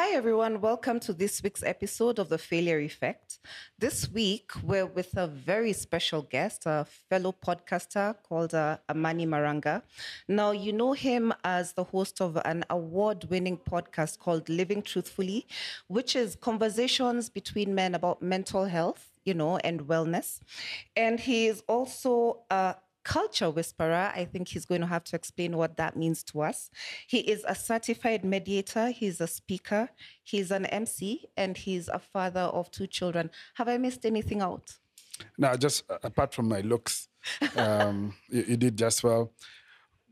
Hi, everyone. Welcome to this week's episode of The Failure Effect. This week, we're with a very special guest, a fellow podcaster called uh, Amani Maranga. Now, you know him as the host of an award winning podcast called Living Truthfully, which is conversations between men about mental health, you know, and wellness. And he is also a culture whisperer. I think he's going to have to explain what that means to us. He is a certified mediator, he's a speaker, he's an MC, and he's a father of two children. Have I missed anything out? No, just uh, apart from my looks, um, you, you did just well.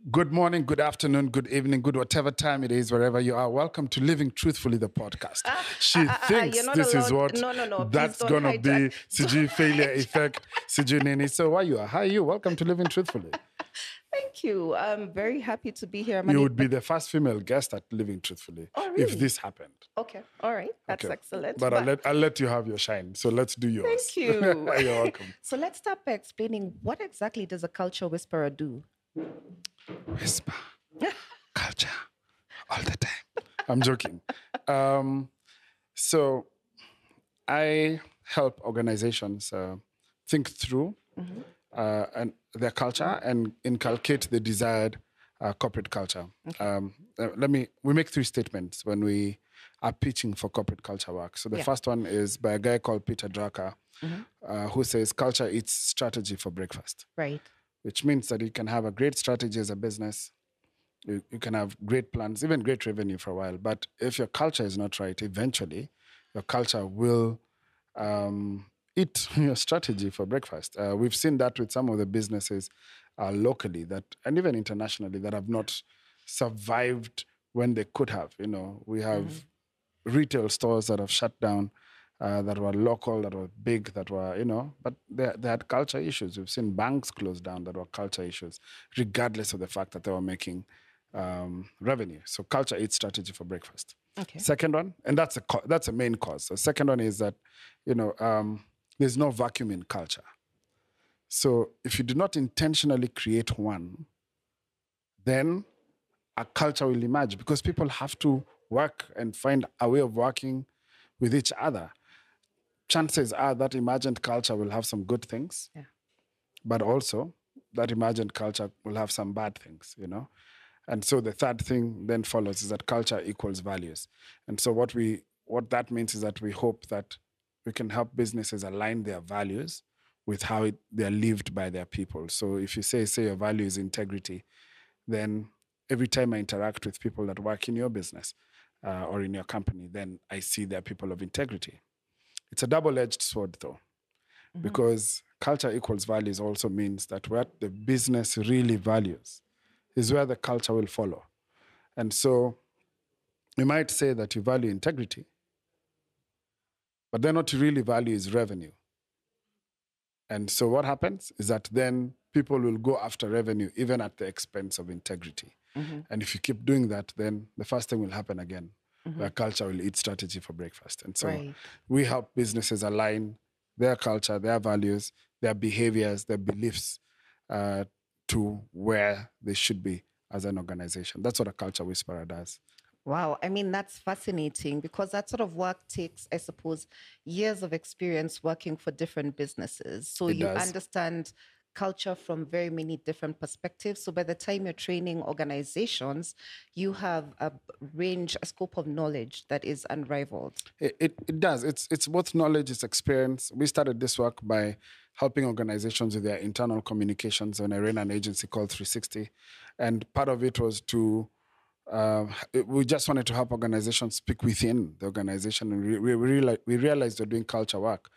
Good morning, good afternoon, good evening, good whatever time it is, wherever you are. Welcome to Living Truthfully, the podcast. She ah, ah, thinks this is what no, no, no, that's gonna be CG failure effect, CG Nini. So why you are? Hi, you. Welcome to Living Truthfully. Thank you. I'm very happy to be here. Amani. You would be the first female guest at Living Truthfully Oh, really? if this happened. Okay. All right. That's Okay. excellent. But I'll let I'll let you have your shine. So let's do yours. Thank you. You're welcome. So let's start by explaining what exactly does a culture whisperer do? Whisper culture all the time. I'm joking. Um, so I help organizations uh, think through uh, and their culture and inculcate the desired uh, corporate culture. Um, uh, let me. We make three statements when we are pitching for corporate culture work. So the Yeah. first one is by a guy called Peter Drucker, uh, who says culture eats strategy for breakfast Right. Which means that you can have a great strategy as a business. You, you can have great plans, even great revenue for a while. But if your culture is not right, eventually your culture will um, eat your strategy for breakfast. Uh, we've seen that with some of the businesses uh, locally that, and even internationally, that have not survived when they could have. You know, we have retail stores that have shut down uh, that were local, that were big, that were, you know, but they, they had culture issues. We've seen banks close down that were culture issues, regardless of the fact that they were making um, revenue. So culture eats strategy for breakfast. Okay. Second one, and that's a that's a main cause. The second one is that, you know, um, there's no vacuum in culture. So if you do not intentionally create one, then a culture will emerge because people have to work and find a way of working with each other. Chances are that emergent culture will have some good things, Yeah. but also that emergent culture will have some bad things, you know? And so the third thing then follows is that culture equals values. And so what we what that means is that we hope that we can help businesses align their values with how it, they're lived by their people. So if you say say your value is integrity, then every time I interact with people that work in your business uh, or in your company, then I see they're people of integrity. It's a double-edged sword, though, mm-hmm. because culture equals values also means that what the business really values is where the culture will follow. And so you might say that you value integrity, but then what you really value is revenue. And so what happens is that then people will go after revenue even at the expense of integrity. Mm-hmm. And if you keep doing that, then the first thing will happen again, where culture will eat strategy for breakfast. And so Right. we help businesses align their culture, their values, their behaviors, their beliefs uh, to where they should be as an organization. That's what a culture whisperer does. Wow. I mean, that's fascinating because that sort of work takes, I suppose, years of experience working for different businesses. So It you does. understand culture from very many different perspectives. So by the time you're training organizations, you have a range, a scope of knowledge that is unrivaled. It, it, it does. It's, it's both knowledge, it's experience. We started this work by helping organizations with their internal communications when I ran an agency called 360. And part of it was to, uh, we just wanted to help organizations speak within the organization. And we, we, realized, we realized we're doing culture work.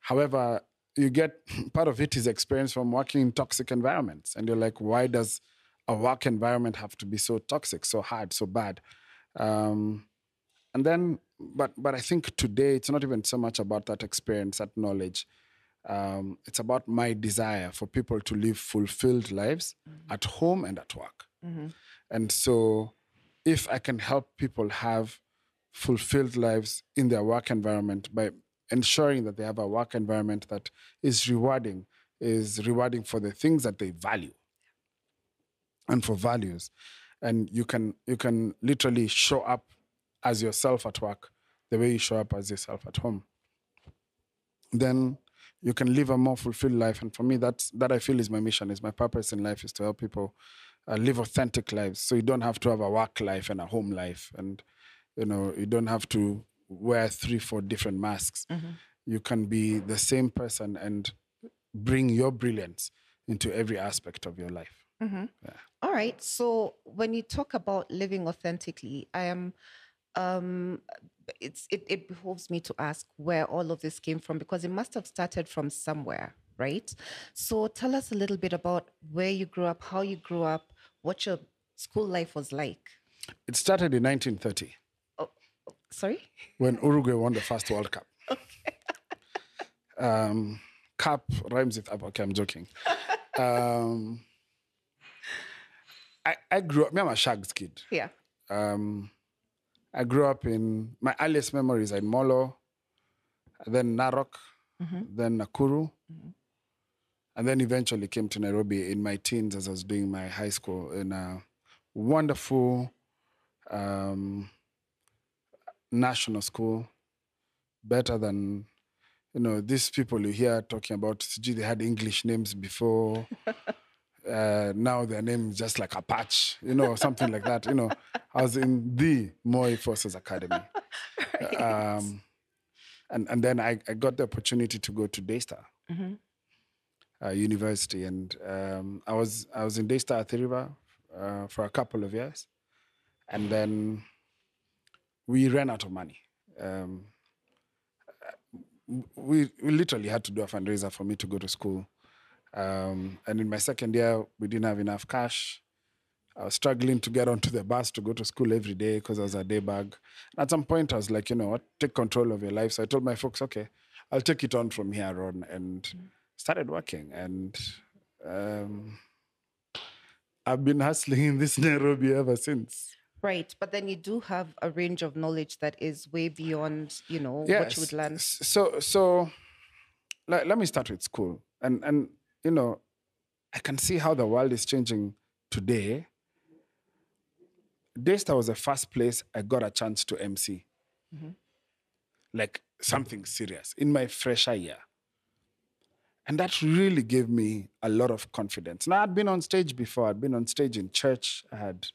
However, you get part of it is experience from working in toxic environments. And you're like, why does a work environment have to be so toxic, so hard, so bad? Um, and then but but i think today it's not even so much about that experience that knowledge um, it's about my desire for people to live fulfilled lives at home and at work and so if i can help people have fulfilled lives in their work environment by ensuring that they have a work environment that is rewarding is rewarding for the things that they value and for values and you can you can literally show up as yourself at work, the way you show up as yourself at home, then you can live a more fulfilled life. And for me, that's that I feel is my mission, is my purpose in life, is to help people uh, live authentic lives. So you don't have to have a work life and a home life, and you know you don't have to wear three, four different masks. You can be the same person and bring your brilliance into every aspect of your life. All right. So when you talk about living authentically, I am um it's it, it behoves me to ask where all of this came from because it must have started from somewhere, right? So tell us a little bit about where you grew up, how you grew up, what your school life was like. It started in 1930 Sorry? when Uruguay won the first World Cup. Um, cup rhymes with up. Okay, I'm joking. Um, I, I grew up, me, I'm a Shags kid. Yeah. Um, I grew up in, my earliest memories are in Molo, then Narok, then Nakuru, and then eventually came to Nairobi in my teens as I was doing my high school in a wonderful um, national school, better than you know these people you hear talking about. Gee, they had English names before. uh, now their name is just like a patch, you know, something like that. You know, I was in the Moi Forces Academy. Um, and, and then I, I got the opportunity to go to Daystar uh, University. And um, I, was, I was in Daystar Athi River uh, for a couple of years. And then we ran out of money. Um, we, we literally had to do a fundraiser for me to go to school. Um, and in my second year, we didn't have enough cash. I was struggling to get onto the bus to go to school every day because I was a day bag. At some point, I was like, you know what, take control of your life. So I told my folks, okay, I'll take it on from here on, and started working. And um, I've been hustling in this Nairobi ever since. Right. But then you do have a range of knowledge that is way beyond, you know, what you would learn. So, so let, let me start with school. And, and, you know, I can see how the world is changing today. Daystar was the first place I got a chance to MC. Mm-hmm. Like something serious in my fresher year. And that really gave me a lot of confidence. Now I'd been on stage before. I'd been on stage in church. I had,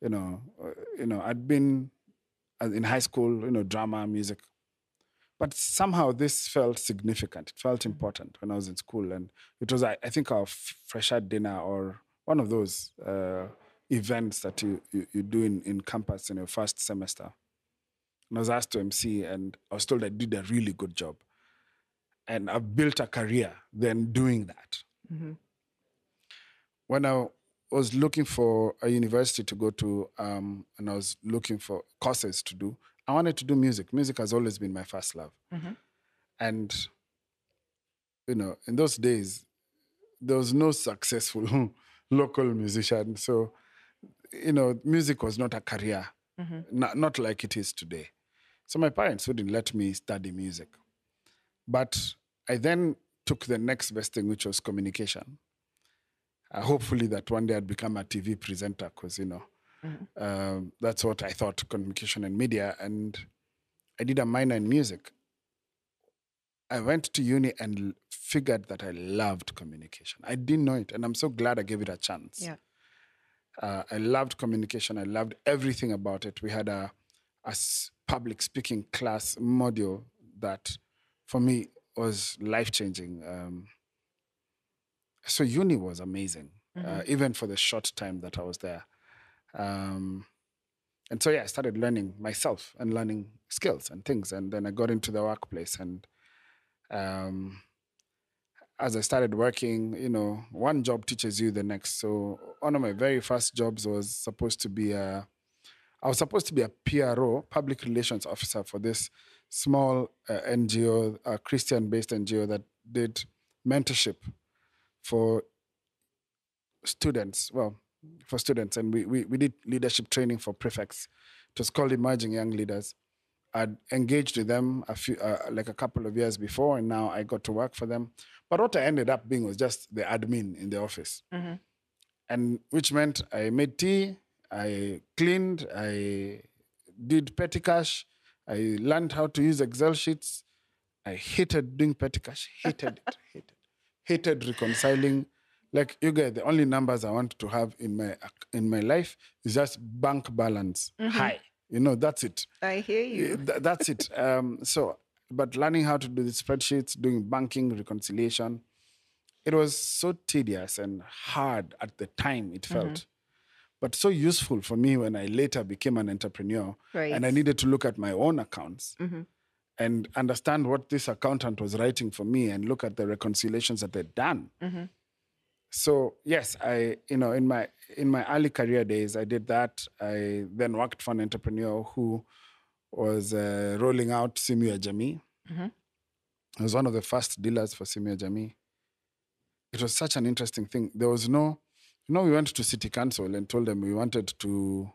you know, uh, you know, I'd been uh, in high school, you know, drama, music. But somehow this felt significant. It felt important when I was in school, and it was, I, I think, our fresher dinner or one of those uh, events that you, you, you do in, in campus in your first semester. And I was asked to MC, and I was told I did a really good job. And I've built a career then doing that. When I was looking for a university to go to, um, and I was looking for courses to do, I wanted to do music. Music has always been my first love. And, you know, in those days, there was no successful local musician. So, you know, music was not a career, not, not like it is today. So my parents wouldn't let me study music. But I then took the next best thing, which was communication. Uh, hopefully, that one day I'd become a TV presenter, because, you know, um, that's what I thought communication and media. And I did a minor in music. I went to uni and figured that I loved communication. I didn't know it, and I'm so glad I gave it a chance. Yeah. Uh, I loved communication. I loved everything about it. We had a public speaking class module that, for me, was life changing. Um, so uni was amazing, uh, even for the short time that I was there. Um, and so yeah, I started learning myself and learning skills and things, and then I got into the workplace. And um, as I started working, you know, one job teaches you the next. So one of my very first jobs was supposed to be a, I was supposed to be a PRO, public relations officer for this small uh, NGO, a Christian-based NGO that did mentorship for students. Well, for students, and we, we, we did leadership training for prefects. It was called Emerging Young Leaders. I'd engaged with them a few, uh, like a couple of years before, and now I got to work for them. But what I ended up being was just the admin in the office, and which meant I made tea, I cleaned, I did petty cash. I learned how to use Excel sheets. I hated doing petty cash. Hated it. Hated. Hated reconciling. Like you get the only numbers I want to have in my in my life is just bank balance mm-hmm. high. You know, that's it. I hear you. Th- that's it. Um, so, but learning how to do the spreadsheets, doing banking reconciliation, it was so tedious and hard at the time. It felt, mm-hmm. but so useful for me when I later became an entrepreneur, and I needed to look at my own accounts mm-hmm. And understand what this accountant was writing for me, and look at the reconciliations that they'd done. So yes, I you know in my in my early career days I did that. I then worked for an entrepreneur who was uh, rolling out Simu ya Jamii. I was one of the first dealers for Simu ya Jamii. It was such an interesting thing. There was no, you know, we went to city council and told them we wanted to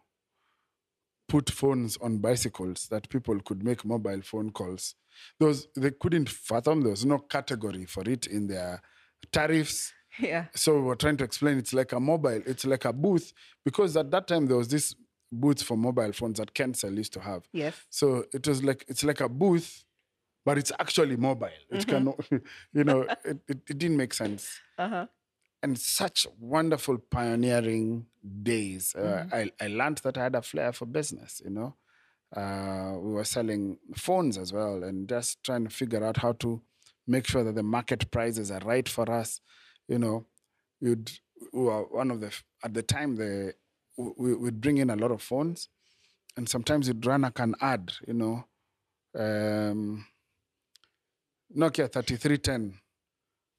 put phones on bicycles that people could make mobile phone calls. Was, they couldn't fathom. There was no category for it in their tariffs. Yeah. So we were trying to explain it's like a mobile, it's like a booth, because at that time there was this booth for mobile phones that Kencell used to have. Yes. So it was like it's like a booth, but it's actually mobile. It cannot, you know, it, it, it didn't make sense. Uh-huh. And such wonderful pioneering days. Uh, I, I learned that I had a flair for business, you know. Uh, we were selling phones as well and just trying to figure out how to make sure that the market prices are right for us. You know, you'd we were one of the, at the time, the we, we'd bring in a lot of phones and sometimes you'd run like an ad, you know. Um, Nokia 3310,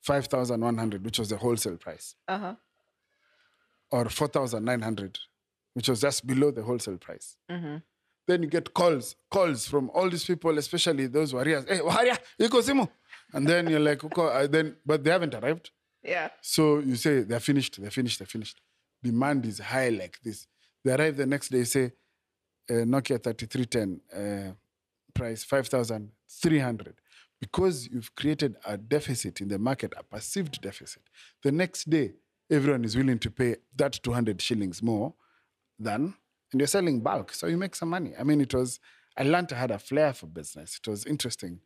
5,100, which was the wholesale price, Uh-huh. or 4,900, which was just below the wholesale price. Mm-hmm. Then you get calls, calls from all these people, especially those warriors. Hey, waria, iko simu. And then you're like, okay, then, but they haven't arrived. Yeah. So you say they're finished, they're finished, they're finished. Demand is high like this. They arrive the next day, say uh, Nokia 3310 uh, price 5,300. Because you've created a deficit in the market, a perceived deficit. The next day, everyone is willing to pay that 200 shillings more than, and you're selling bulk. So you make some money. I mean, it was, I learned I had a flair for business. It was interesting.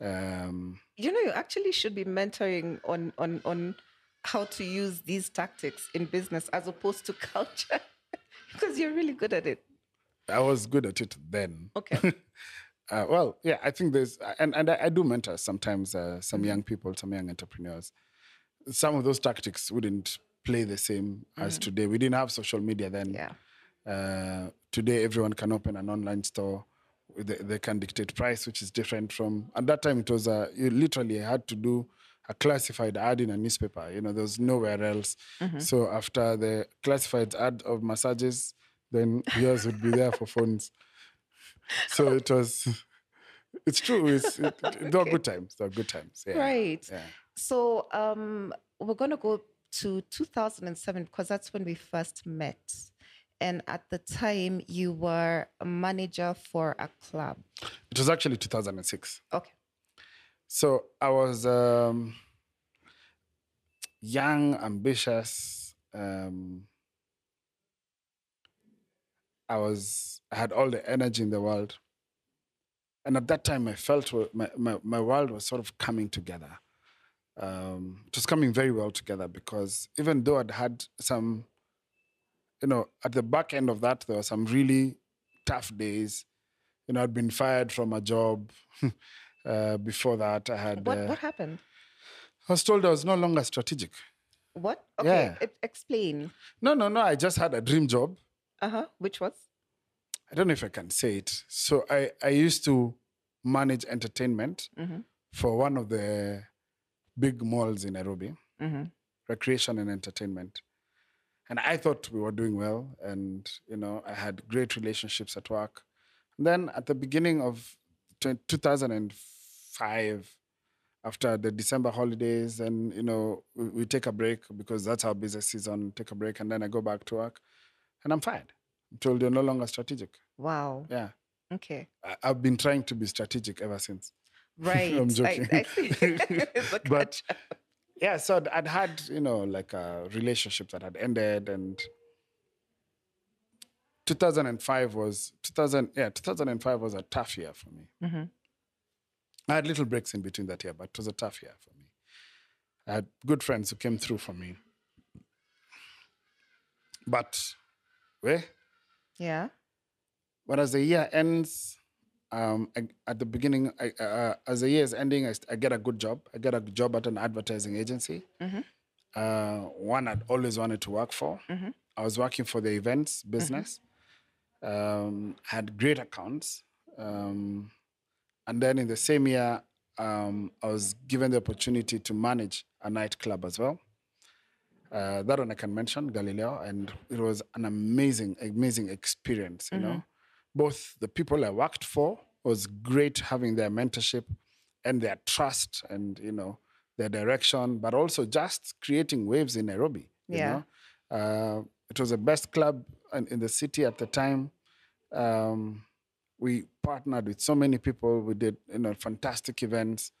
Um, You know, you actually should be mentoring on on on how to use these tactics in business as opposed to culture. because you're really good at it. I was good at it then. Okay. Uh, well, yeah, I think there's, and, and I, I do mentor sometimes uh, some young people, some young entrepreneurs. Some of those tactics wouldn't play the same as today. We didn't have social media then. Yeah. Uh, today, everyone can open an online store. They, they can dictate price, which is different from at that time. It was uh, you literally had to do a classified ad in a newspaper. You know, there was nowhere else. So after the classified ad of massages, then yours would be there for phones. So it was. It's true. It's, it, it, they were good times. They were good times. Yeah. Right. Yeah. So um, we're going to go to 2007 because that's when we first met. And at the time, you were a manager for a club. It was actually 2006. Okay. So I was um, young, ambitious. Um, I was I had all the energy in the world, and at that time I felt my my, my world was sort of coming together. Um, it was coming very well together because even though I'd had some, you know, at the back end of that there were some really tough days. You know, I'd been fired from a job. uh, before that, I had. What, uh, what happened? I was told I was no longer strategic. What? Okay. Yeah. explain. No, no, no. I just had a dream job. Uh huh. Which was? I don't know if I can say it. So I, I used to manage entertainment Mhm. for one of the big malls in Nairobi, Mm-hmm. recreation and entertainment. And I thought we were doing well. And, you know, I had great relationships at work. And then at the beginning of 2005, after the December holidays, and, you know, we, we take a break because that's our business season, take a break. And then I go back to work and I'm fired. I'm told you're no longer strategic. Wow. Yeah. Okay. I, I've been trying to be strategic ever since. Right. I'm joking. I see. But- yeah so I'd, had you know like a relationship that had ended and 2005 was 2000 yeah 2005 was a tough year for me Mhm. i had little breaks in between that year but it was a tough year for me i had good friends who came through for me but where Yeah. but as the year ends um, I, at the beginning I, uh, as the year is ending I, I get a good job. I get a job at an advertising agency uh, one i'd always wanted to work for. I was working for the events business um, had great accounts um, and then in the same year um, i was given the opportunity to manage a nightclub as well uh, that one I can mention, Galileo, and it was an amazing, amazing experience. You know, both the people I worked for was great having their mentorship and their trust and you know their direction, but also just creating waves in Nairobi. You Yeah. know? uh, it was the best club in, in the city at the time. Um, we partnered with so many people. We did you know fantastic events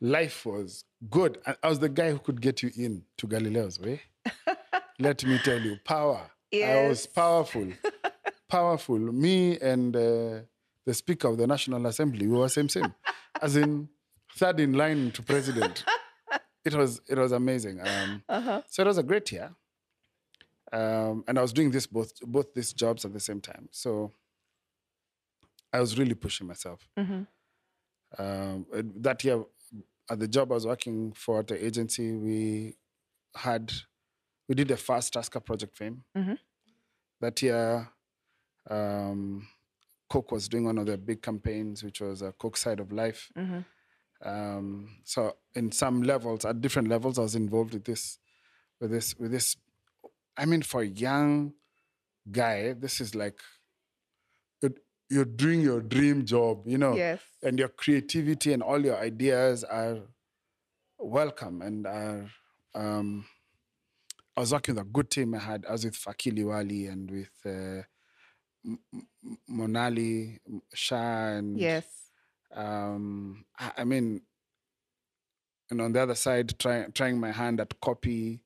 life was good. I, I was the guy who could get you in to Galileo's way. Let me tell you, power. I was powerful, powerful. Me and uh, the Speaker of the National Assembly, we were same same, as in third in line to president. It was it was amazing. Um, So it was a great year, um, and I was doing this both both these jobs at the same time. So I was really pushing myself um, that year at the job I was working for at the agency, we had we did the first Tusker project fame. That year, um, Coke was doing one of their big campaigns, which was a Coke Side of Life. Um, so, in some levels, at different levels, I was involved with this, with this, with this. I mean, for a young guy, this is like you're, doing your dream job, you know Yes. and your creativity and all your ideas are welcome and are um, I was working with a good team I had I was with Fakii Liwali and with uh, M- M- Monali Shah and Yes. um, I, I mean and on the other side trying trying my hand at copy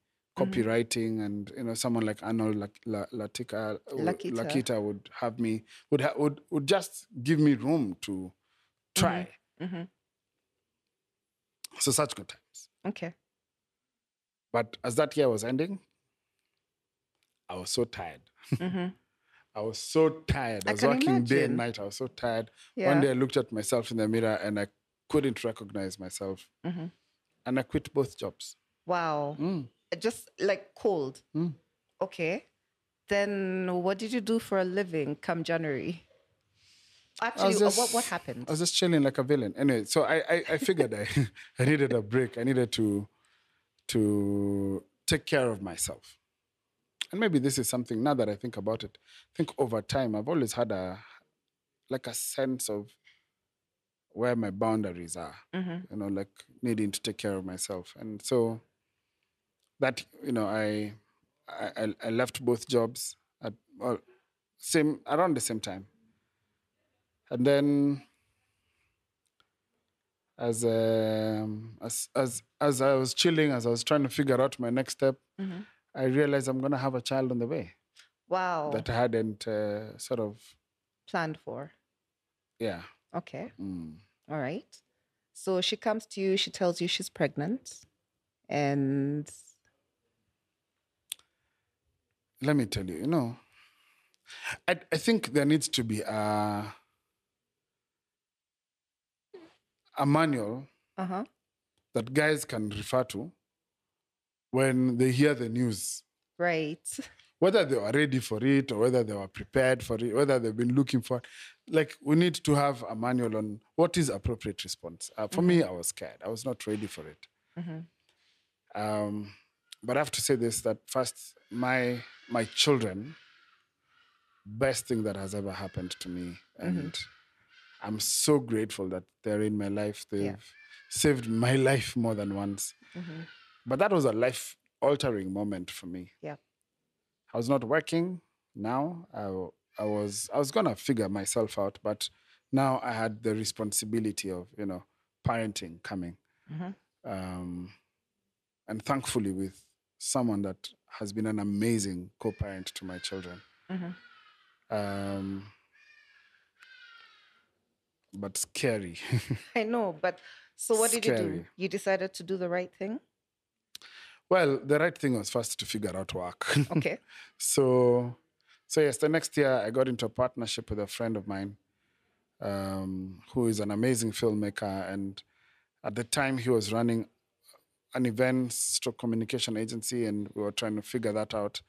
copywriting and you know someone like Arnold Latika Lakita. Lakita would have me would ha- would would just give me room to try Mhm. so such good times Okay. but as that year was ending I was so tired Mhm. I was so tired I I was working day and night I was so tired Yeah. one day I looked at myself in the mirror and I couldn't recognize myself Mhm. and I quit both jobs Wow. Mm. Just like cold. Mm. Okay. Then what did you do for a living come January? Actually, uh, just- what, what happened? I was just chilling like a villain. Anyway, so I I, I figured I, I needed a break. I needed to to take care of myself. And maybe this is something now that I think about it. I think over time I've always had a like a sense of where my boundaries are. Mhm. You know, like needing to take care of myself. And so that you know, I I, I- left both jobs at well, same around the same time. And then as um, as as as I was chilling, as I was trying to figure out my next step, Mhm. I realized I'm gonna have a child on the way Wow. that I hadn't uh, sort of Planned for. yeah. Okay. Mm. All right. So she comes to you, she tells you she's pregnant. And Let me tell you, you know, I I think there needs to be a a manual uh huh. that guys can refer to when they hear the news. Right. whether they were ready for it or whether they were prepared for it, whether they've been looking for it. Like, we need to have a manual on what is appropriate response. Uh, for me, I was scared. I was not ready for it. Mhm. Um, but I have to say this that first, my my children, best thing that has ever happened to me. And I'm so grateful that they're in my life. They've saved my life more than once. Mhm. But that was a life altering moment for me. Yeah. I was not working. Now I, I was I was gonna figure myself out, but now I had the responsibility of you know parenting coming, Mhm. um, and thankfully with someone that has been an amazing co-parent to my children. Mhm. um, but scary. I know, but so what did you do? You decided to do the right thing? well, the right thing was first to figure out work. Okay. so, so yes, the next year I got into a partnership with a friend of mine, um, who is an amazing filmmaker, and at the time he was running an events stroke communication agency, and we were trying to figure that out.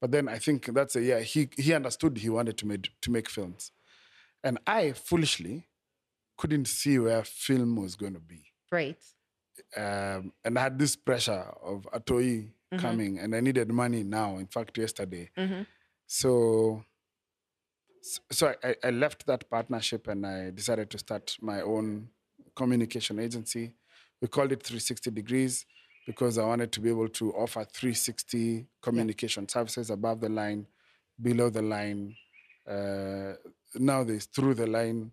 But then I think that's a year he he understood he wanted to make to make films, and I foolishly couldn't see where film was going to be Right. um, and I had this pressure of Atoi coming, and I needed money now. In fact, yesterday. Mhm. So, so I, I left that partnership and I decided to start my own communication agency. We called it 360 Degrees because I wanted to be able to offer 360 communication services above the line, below the line. Uh, now there's through the line.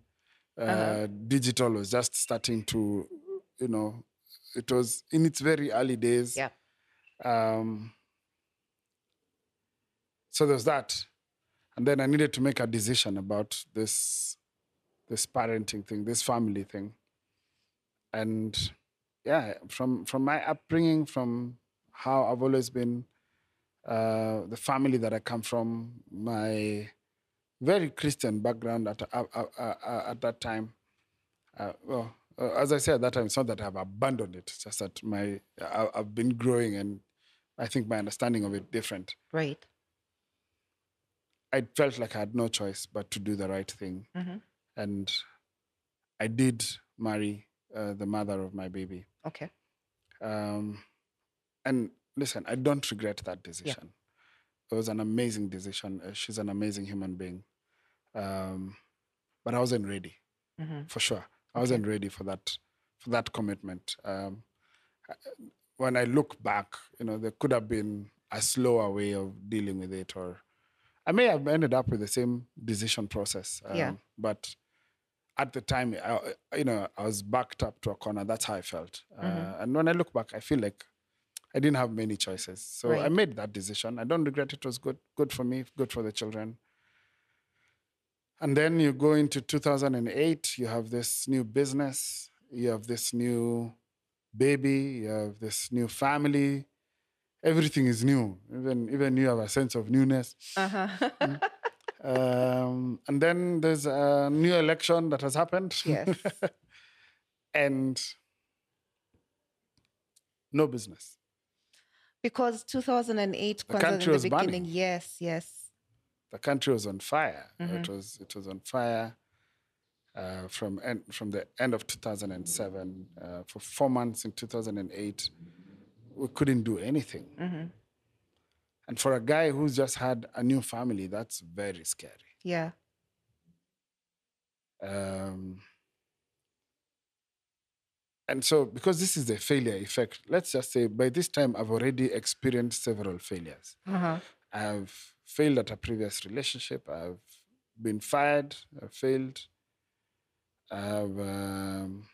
Uh, Digital was just starting to, you know, it was in its very early days. Yeah. Um, so there's that, and then I needed to make a decision about this, this parenting thing, this family thing, and yeah, from from my upbringing, from how I've always been, uh, the family that I come from, my very Christian background at uh, uh, uh, at that time. Uh, well, uh, as I said at that time, it's not that I've abandoned it. It's just that my I, I've been growing, and I think my understanding of it different. Right. I felt like I had no choice but to do the right thing, Mhm. and I did marry uh, the mother of my baby. Okay. Um, and listen, I don't regret that decision. It was an amazing decision. Uh, she's an amazing human being, um, but I wasn't ready Mhm. for sure. I wasn't ready for that for that commitment. Um, when I look back, you know, there could have been a slower way of dealing with it, or I may have ended up with the same decision process. Yeah. um, But at the time, I, you know, I was backed up to a corner. That's how I felt. Uh, and when I look back, I feel like I didn't have many choices. So I made that decision. I don't regret it. It was good, good for me, good for the children. And then you go into 2008, you have this new business, you have this new baby, you have this new family. Everything is new. Even even you have a sense of newness. Uh-huh. Um, and then there's a new election that has happened. yes. and no business. Because 2008, The country in was the burning. yes, yes. the country was on fire. Mm-hmm. It was it was on fire uh, from end, from the end of 2007 uh, for four months in 2008. We couldn't do anything. Mm-hmm. And for a guy who's just had a new family, that's very scary. Yeah. Um, and so, because this is the failure effect, let's just say by this time I've already experienced several failures. Uh-huh. I've failed at a previous relationship. I've been fired. I've failed. I've um,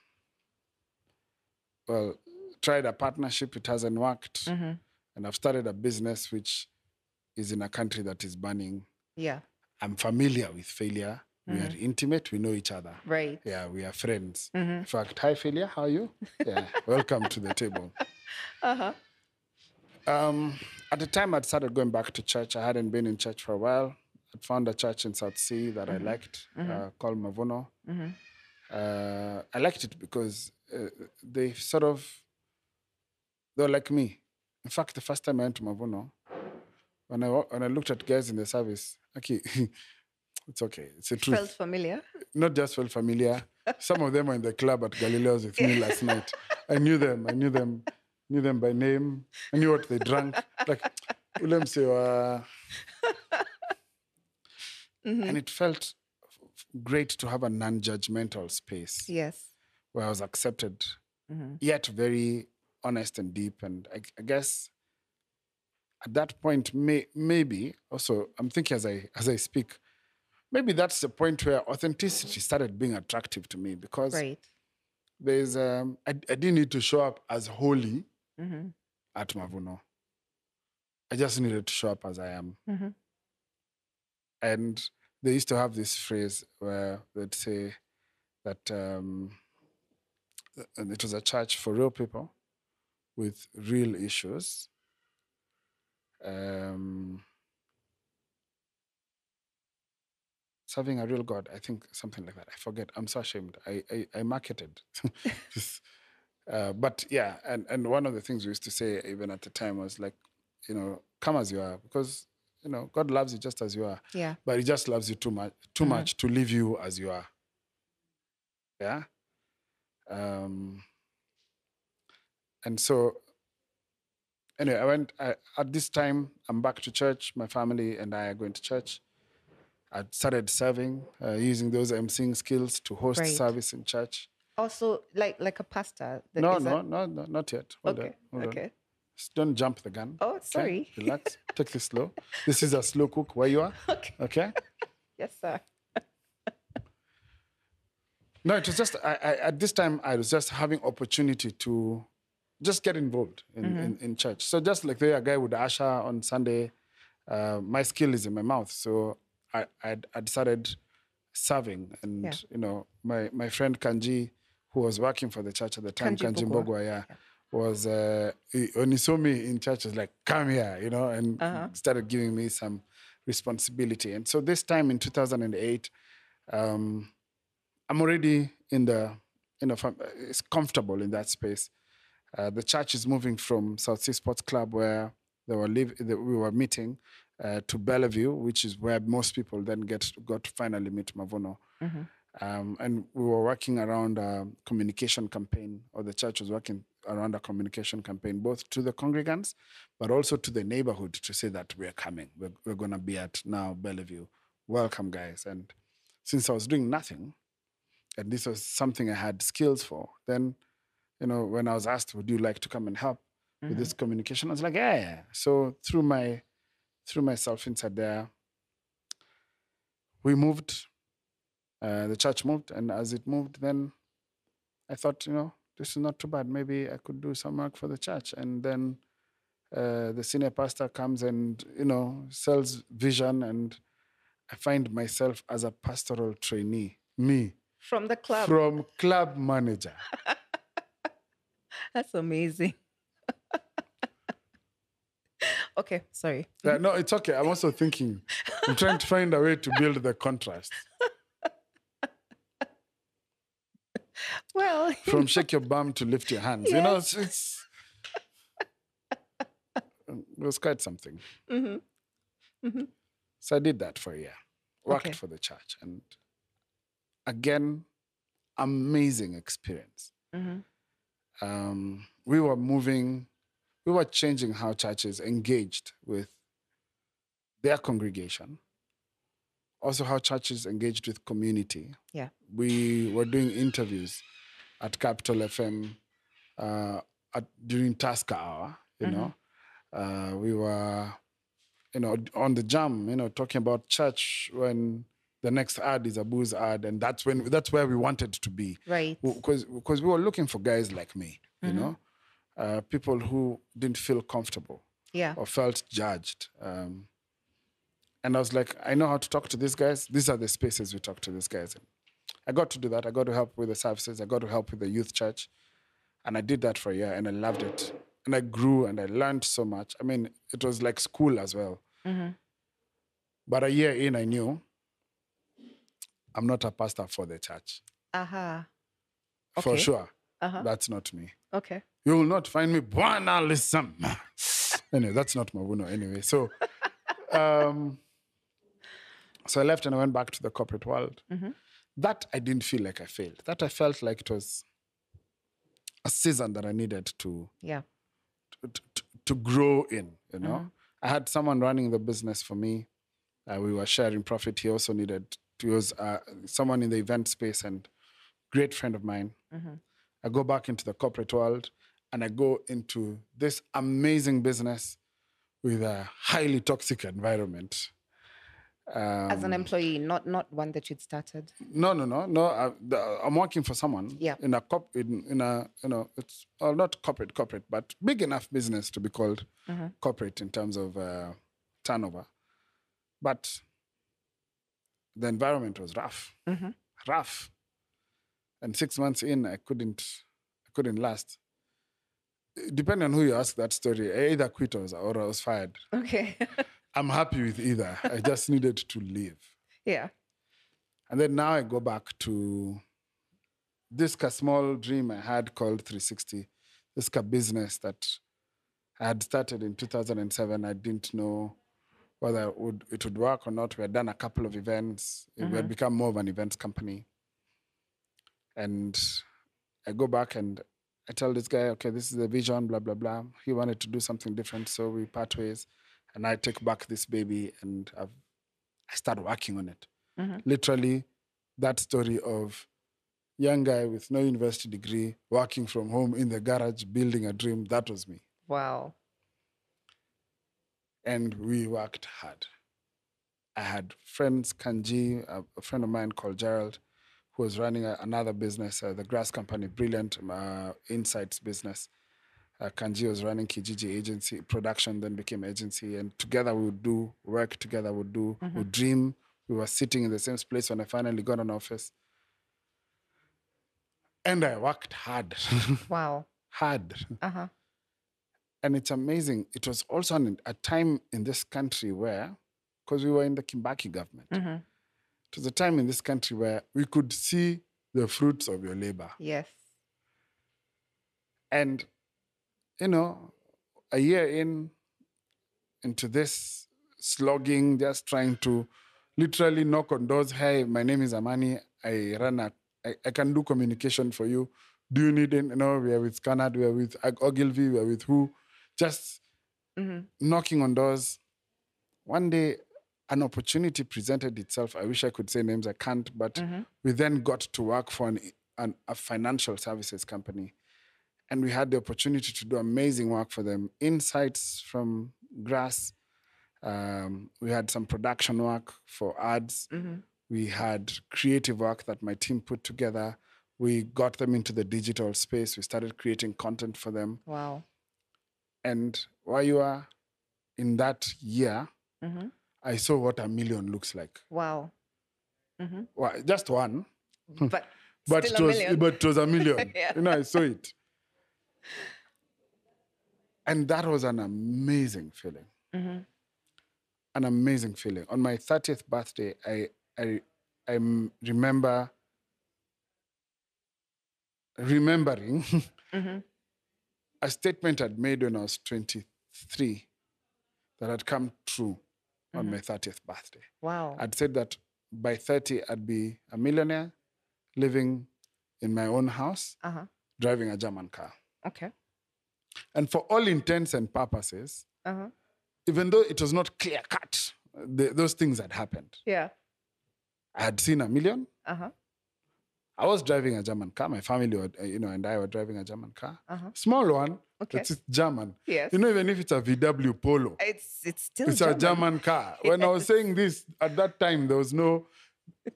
well tried a partnership. It hasn't worked, Mm-hmm. And I've started a business which is in a country that is burning. Yeah. I'm familiar with failure. We are intimate. We know each other. Right. Yeah, we are friends. Mm-hmm. In fact, hi failure. How are you? Yeah, welcome to the table. Uh-huh. Um, at the time, I'd started going back to church. I hadn't been in church for a while. I'd found a church in South C that I liked uh, called Mavuno. Mm-hmm. Uh, I liked it because uh, they sort of, they were like me. In fact, the first time I went to Mavuno, when I, when I looked at guys in the service, okay, it's okay. It's a truth Felt familiar. not just felt familiar. Some of them were in the club at Galileo's with me last night. I knew them. I knew them. Knew them by name. I knew what they drank. Like, ule wa- and it felt great to have a non-judgmental space Yes. where I was accepted, Mm-hmm. yet very honest and deep. And I, I guess at that point, may, maybe also I'm thinking as I as I speak, maybe that's the point where authenticity started being attractive to me because Right. there's um I, I didn't need to show up as holy Mm-hmm. at Mavuno. I just needed to show up as I am. Mhm. And they used to have this phrase where they'd say that um, it was a church for real people with real issues. Um, serving a real God, I think something like that. I forget. I'm so ashamed. I I, I marketed. Uh, but yeah, and, and one of the things we used to say even at the time was like, you know, come as you are, because you know God loves you just as you are, Yeah. but He just loves you too much, too much to leave you as you are. Yeah. Um, and so, anyway, I went I, at this time. I'm back to church. My family and I are going to church. I started serving, uh, using those emceeing skills to host Right. service in church. Also, like like a pastor. that- No, no, that- no, no, not yet. Hold on, Okay. on. Okay. S- Don't jump the gun. Oh, okay? sorry. Relax. Take this slow. This is a slow cook where you are. Okay. Okay. Yes, sir. No, it was just I, I, at this time I was just having opportunity to just get involved in, in, in church. So just like the a guy would usher on Sunday, uh, my skill is in my mouth. So I I, I decided serving, and Yeah. you know my my friend Kanji, who was working for the church at the time, Kanji Kanji Mbogwa. Mbogwa, yeah, was uh, he, when he saw me in church, was like, "Come here," you know, and Uh-huh. started giving me some responsibility. And so this time in 2008. Um, I'm already in the, you know, it's comfortable in that space. Uh, the church is moving from South C Sports Club, where they were live, they, we were meeting, uh, to Bellevue, which is where most people then get got to finally meet Mavuno. Um, and we were working around a communication campaign, or the church was working around a communication campaign, both to the congregants, but also to the neighborhood to say that we're coming. We're, we're going to be at now Bellevue. Welcome, guys. And since I was doing nothing, and this was something I had skills for, then, you know, when I was asked, would you like to come and help with this communication? I was like, yeah, yeah. So through my, through myself inside there, we moved uh, the church moved, and as it moved, then I thought, you know, this is not too bad. Maybe I could do some work for the church. And then uh, the senior pastor comes and you know sells vision, and I find myself as a pastoral trainee, me From the club. from club manager. That's amazing. okay, sorry. Yeah, no, it's okay. I'm also thinking. I'm trying to find a way to build the contrast Well, from shake your bum to lift your hands. You know, it's, it's um, it was quite something. Mm-hmm. Mm-hmm. So I did that for a year, worked Okay. for the church, and again, amazing experience. Mm-hmm. Um, we were moving, we were changing how churches engaged with their congregation, also how churches engaged with community. yeah. We were doing interviews at Capital FM uh, at, during Tasker Hour, you know. Uh, we were, you know, on the jam, you know, talking about church when the next ad is a booze ad, and that's when that's where we wanted to be Right. because because we were looking for guys like me, you know, uh, people who didn't feel comfortable Yeah. or felt judged. Um, and I was like, I know how to talk to these guys. These are the spaces we talk to these guys in. I got to do that. I got to help with the services. I got to help with the youth church, and I did that for a year, and I loved it. And I grew and I learned so much. I mean, it was like school as well. But a year in, I knew I'm not a pastor for the church Aha. for Okay. sure. Uh-huh. That's not me. Okay. You will not find me Bwana listen. anyway, that's not Mavuno anyway. So um so I left and I went back to the corporate world. That I didn't feel like I failed. That I felt like it was a season that I needed to Yeah. to, to, to grow in, you know. I had someone running the business for me. Uh, we were sharing profit. He also needed he was uh, someone in the event space and great friend of mine. I go back into the corporate world and I go into this amazing business with a highly toxic environment. As Um, an employee, not not one that you'd started. No, no, no, no. I, the, I'm working for someone. Yeah. In a cop, in, in a you know, it's well, not corporate, corporate, but big enough business to be called corporate in terms of uh, turnover. But the environment was rough, mm-hmm. rough. And six months in, I couldn't, I couldn't last. Depending on who you ask that story, I either quit or, or I was fired. Okay. I'm happy with either. I just needed to leave. yeah. And then now I go back to this small dream I had called 360. This business that I had started in 2007. I didn't know whether it would, it would work or not. We had done a couple of events. We had mm-hmm. become more of an events company. And I go back and I tell this guy, okay, this is the vision, blah, blah, blah. He wanted to do something different. So we part ways. And I take back this baby and I've, I start working on it mm-hmm. literally that story of young guy with no university degree working from home in the garage building a dream that was me Wow. And we worked hard. I had friends kanji a, friend of mine called gerald who was running a, another business uh, the grass company brilliant uh, insights business. Uh, kanji was running kijiji agency production then became agency and together we would do work together we would do we dream. We were sitting in the same place when i finally got an office. And i worked hard. Wow. hard. Uh huh. And it's amazing. It was also an, a time in this country where, because we were in the Kibaki government, Mm-hmm. it was a time in this country where we could see the fruits of your labor. Yes. And, you know, a year in into this slogging, just trying to literally knock on doors. Hey, my name is Amani. I run a, I, I can do communication for you. Do you need it? You know, we are with Scanad, we are with Ogilvy, we are with who? Just mm-hmm. knocking on doors. One day, an opportunity presented itself. I wish I could say names, I can't, but mm-hmm. we then got to work for an, an, a financial services company. And we had the opportunity to do amazing work for them. Insights from Grass. Um, we had some production work for ads. Mm-hmm. We had creative work that my team put together. We got them into the digital space. We started creating content for them. Wow. And while you are in that year, I saw what a million looks like. Wow. Well, just one, But but it a was but it was a million. Yeah. You know, I saw it, and that was an amazing feeling. Mm-hmm. An amazing feeling. On my thirtieth birthday, I—I remember remembering Mm-hmm. A statement I'd made when I was twenty three that had come true on my thirtieth birthday. Wow. I'd said that by 30, I'd be a millionaire living in my own house, Uh huh. driving a German car. Okay. And for all intents and purposes, Uh huh. even though it was not clear cut, the, those things had happened. Yeah. I had seen a million. Uh huh. I was driving a German car. My family, were, uh, you know, and I were driving a German car. Uh-huh. Small one, Okay. but it's German. Yes. You know, even if it's a VW Polo, It's it's still it's a German car. When I was saying this at that time, there was no,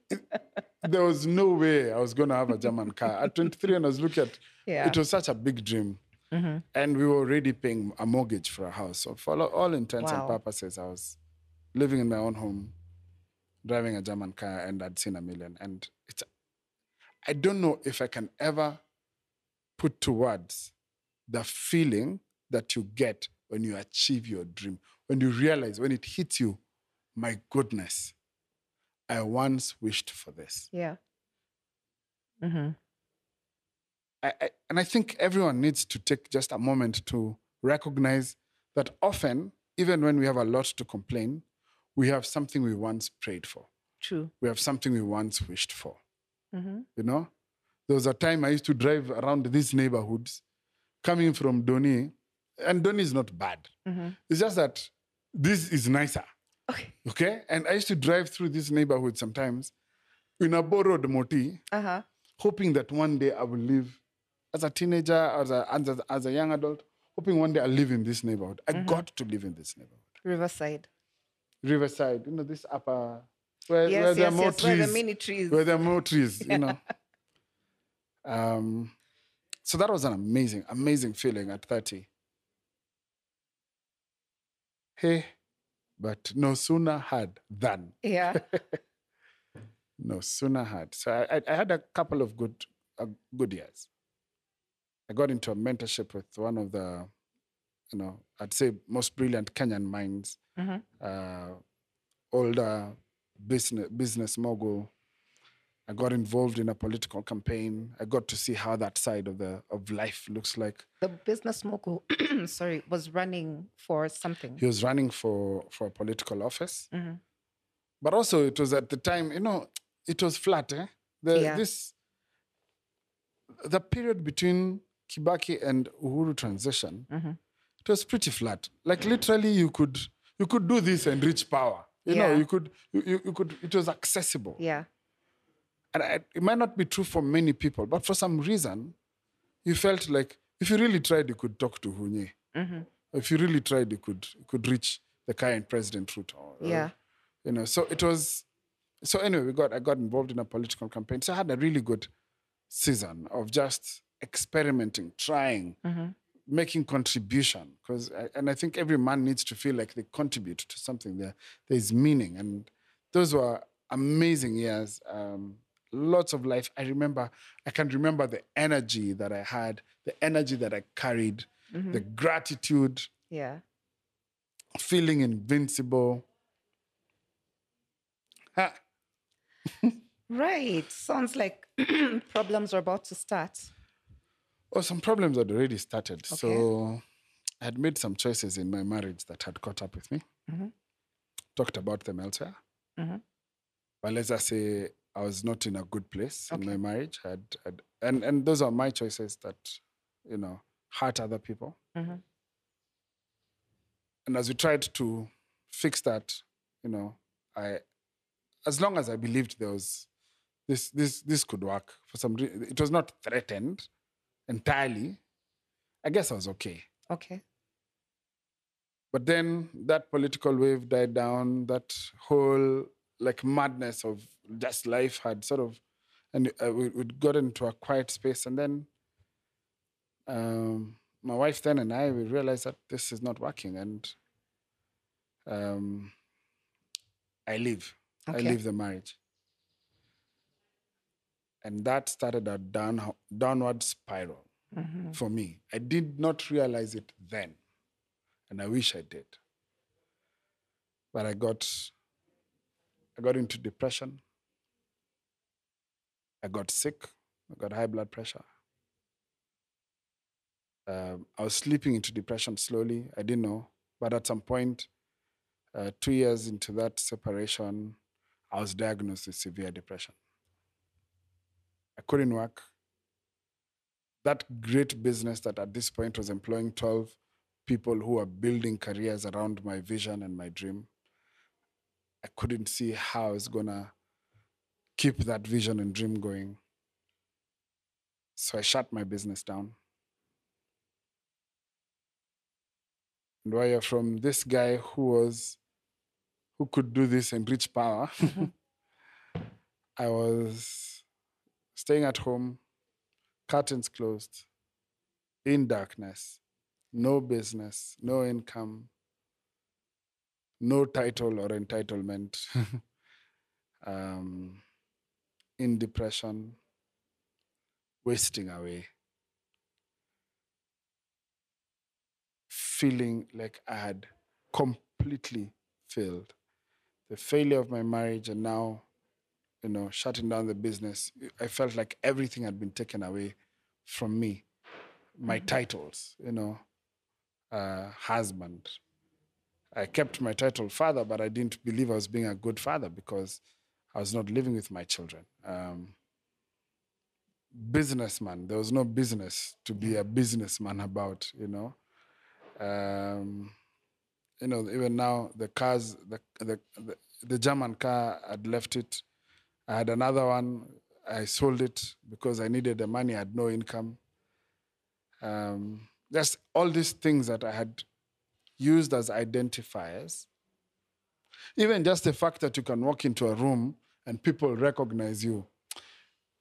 there was no way I was going to have a German car. At 23, and I was looking at, Yeah. it was such a big dream, and we were already paying a mortgage for a house. So for all- all intents Wow. and purposes, I was living in my own home, driving a German car, and I'd seen a million. And it's, I don't know if I can ever put to words the feeling that you get when you achieve your dream, when you realize, when it hits you, my goodness, I once wished for this. Yeah. Mm-hmm. I, I, and I think everyone needs to take just a moment to recognize that often, even when we have a lot to complain, we have something we once prayed for. True. We have something we once wished for. Mm-hmm. You know, there was a time I used to drive around these neighborhoods coming from Doni, and Doni is not bad. Mm-hmm. It's just that this is nicer. Okay. Okay. And I used to drive through this neighborhood sometimes in a borrowed moti, Uh huh. hoping that one day I will live as a teenager, as a, as a, as a young adult, hoping one day I'll live in this neighborhood. I got to live in this neighborhood. Riverside. Riverside, you know, this upper, where, Yes, where there are more yes. trees. Where the mini trees. where there are more trees, you know. Um, so that was an amazing, amazing feeling at 30. Hey, but no sooner had than. Yeah. No, sooner had. So I, I- I had a couple of good, uh, good years. I got into a mentorship with one of the, you know, I'd say most brilliant Kenyan minds, Mhm. uh, older business business mogul. I got involved in a political campaign. I got to see how that side of the of life looks like. The business mogul, sorry, was running for something. He was running for for a political office, Mhm. but also it was at the time, you know, it was flat. Eh? The, Yeah. This the period between Kibaki and Uhuru transition, Mhm. it was pretty flat. Like literally, you could you could do this and reach power. You know, you could you, you, could. It was accessible. Yeah. and I, it might not be true for many people, but for some reason, you felt like if you really tried, you could talk to Hunye. Mhm. If you really tried, you could you could reach the current president Ruto. or- Yeah. you know. So it was. So anyway, we got I got involved in a political campaign. So I had a really good season of just experimenting, trying, Mhm. Making contribution. Because and I think every man needs to feel like they contribute to something. There there is meaning, and those were amazing years. Um, lots of life. I remember. I can remember the energy that I had, the energy that I carried, the gratitude, Yeah. feeling invincible. Ha. Right. Sounds like problems are about to start. Oh, some problems had already started. So I had made some choices in my marriage that had caught up with me. Mhm. Talked about them elsewhere. Mhm. But let's just say I was not in a good place Okay. in my marriage. I'd, I'd, and, and those are my choices that, you know, hurt other people. Mhm. And as we tried to fix that, you know, I, as long as I believed there was this, this, this could work for some reason, it was not threatened entirely. I guess I was okay. Okay. But then that political wave died down. That whole like madness of just life had sort of, and uh, we we'd got into a quiet space. And then um, my wife then and I we realized that this is not working, and um, I leave. I leave the marriage, and that started a down downward spiral Mhm. for me. I did not realize it then, and I wish I did. But I got, I got into depression. I got sick. I got high blood pressure. Um, I was slipping into depression slowly. I didn't know, but at some point, uh, two years into that separation, I was diagnosed with severe depression. I couldn't work that great business that at this point was employing 12 people who were building careers around my vision and my dream, I couldn't see how I was going to keep that vision and dream going. So I shut my business down. And you're from this guy who was, who could do this and reach power, mm-hmm. I was staying at home, curtains closed, in darkness, no business, no income, no title or entitlement, um, in depression, wasting away, feeling like I had completely failed. The failure of my marriage and now you know, shutting down the business, I felt like everything had been taken away from me. My titles, you know, uh, husband. I kept my title father, but I didn't believe I was being a good father because I was not living with my children. Um, businessman, there was no business to be a businessman about, you know. Um, you know, even now the cars, the, the the the German car, I'd left it. I had another one. I sold it because I needed the money. I had no income. Um, just all these things that I had used as identifiers. Even just the fact that you can walk into a room and people recognize you.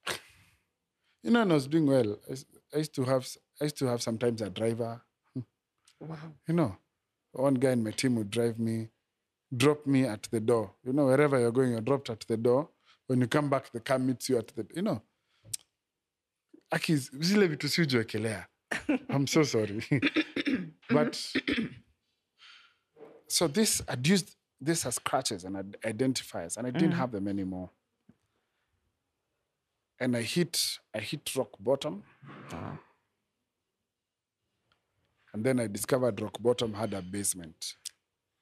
You know, when I was doing well, I, used to have I used to have sometimes a driver. Wow. You know, one guy in my team would drive me, drop me at the door. You know, wherever you're going, you're dropped at the door. When you come back the car meets you at the you know. Aki zile vitu siujiwekelea i'm so sorry. But so this i'd used this as crutches and identifiers and i didn't mm. have them anymore. And i hit i hit rock bottom. Uh-huh. and then i discovered rock bottom had a basement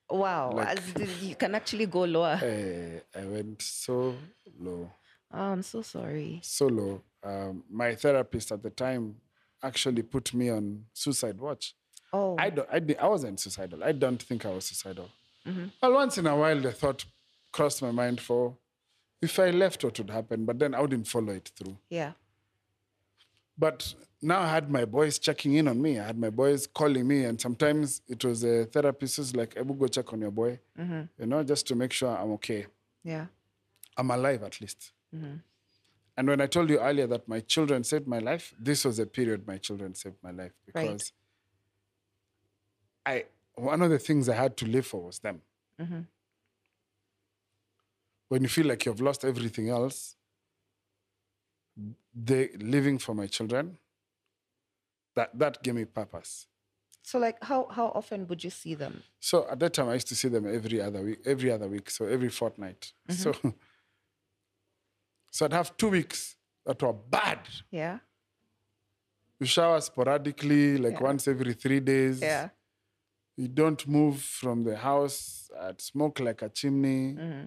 Wow. Like- as you can actually go lower. Eh, i went so low Oh, I'm so sorry. so low. Um, my therapist at the time actually put me on suicide watch. Oh. I don't. I, I wasn't suicidal. I don't think I was suicidal. Well, once in a while, the thought crossed my mind for if I left, what would happen? But then I wouldn't follow it through. yeah. But now I had my boys checking in on me. I had my boys calling me, and sometimes it was a therapist who's like, "I will go check on your boy," mm-hmm. you know, just to make sure I'm okay. Yeah. I'm alive at least. Mm-hmm. And when I told you earlier that my children saved my life, this was a period my children saved my life Right. because I one of the things I had to live for was them. Mm-hmm. When you feel like you've lost everything else, they living for my children, that that gave me purpose. So like how how often would you see them? So at that time, I used to see them every other week, every other week, so every fortnight. So, so I'd have two weeks that were bad. Yeah. You shower sporadically, like Yeah. once every three days. Yeah. You don't move from the house. I'd smoke like a chimney. Mm-hmm.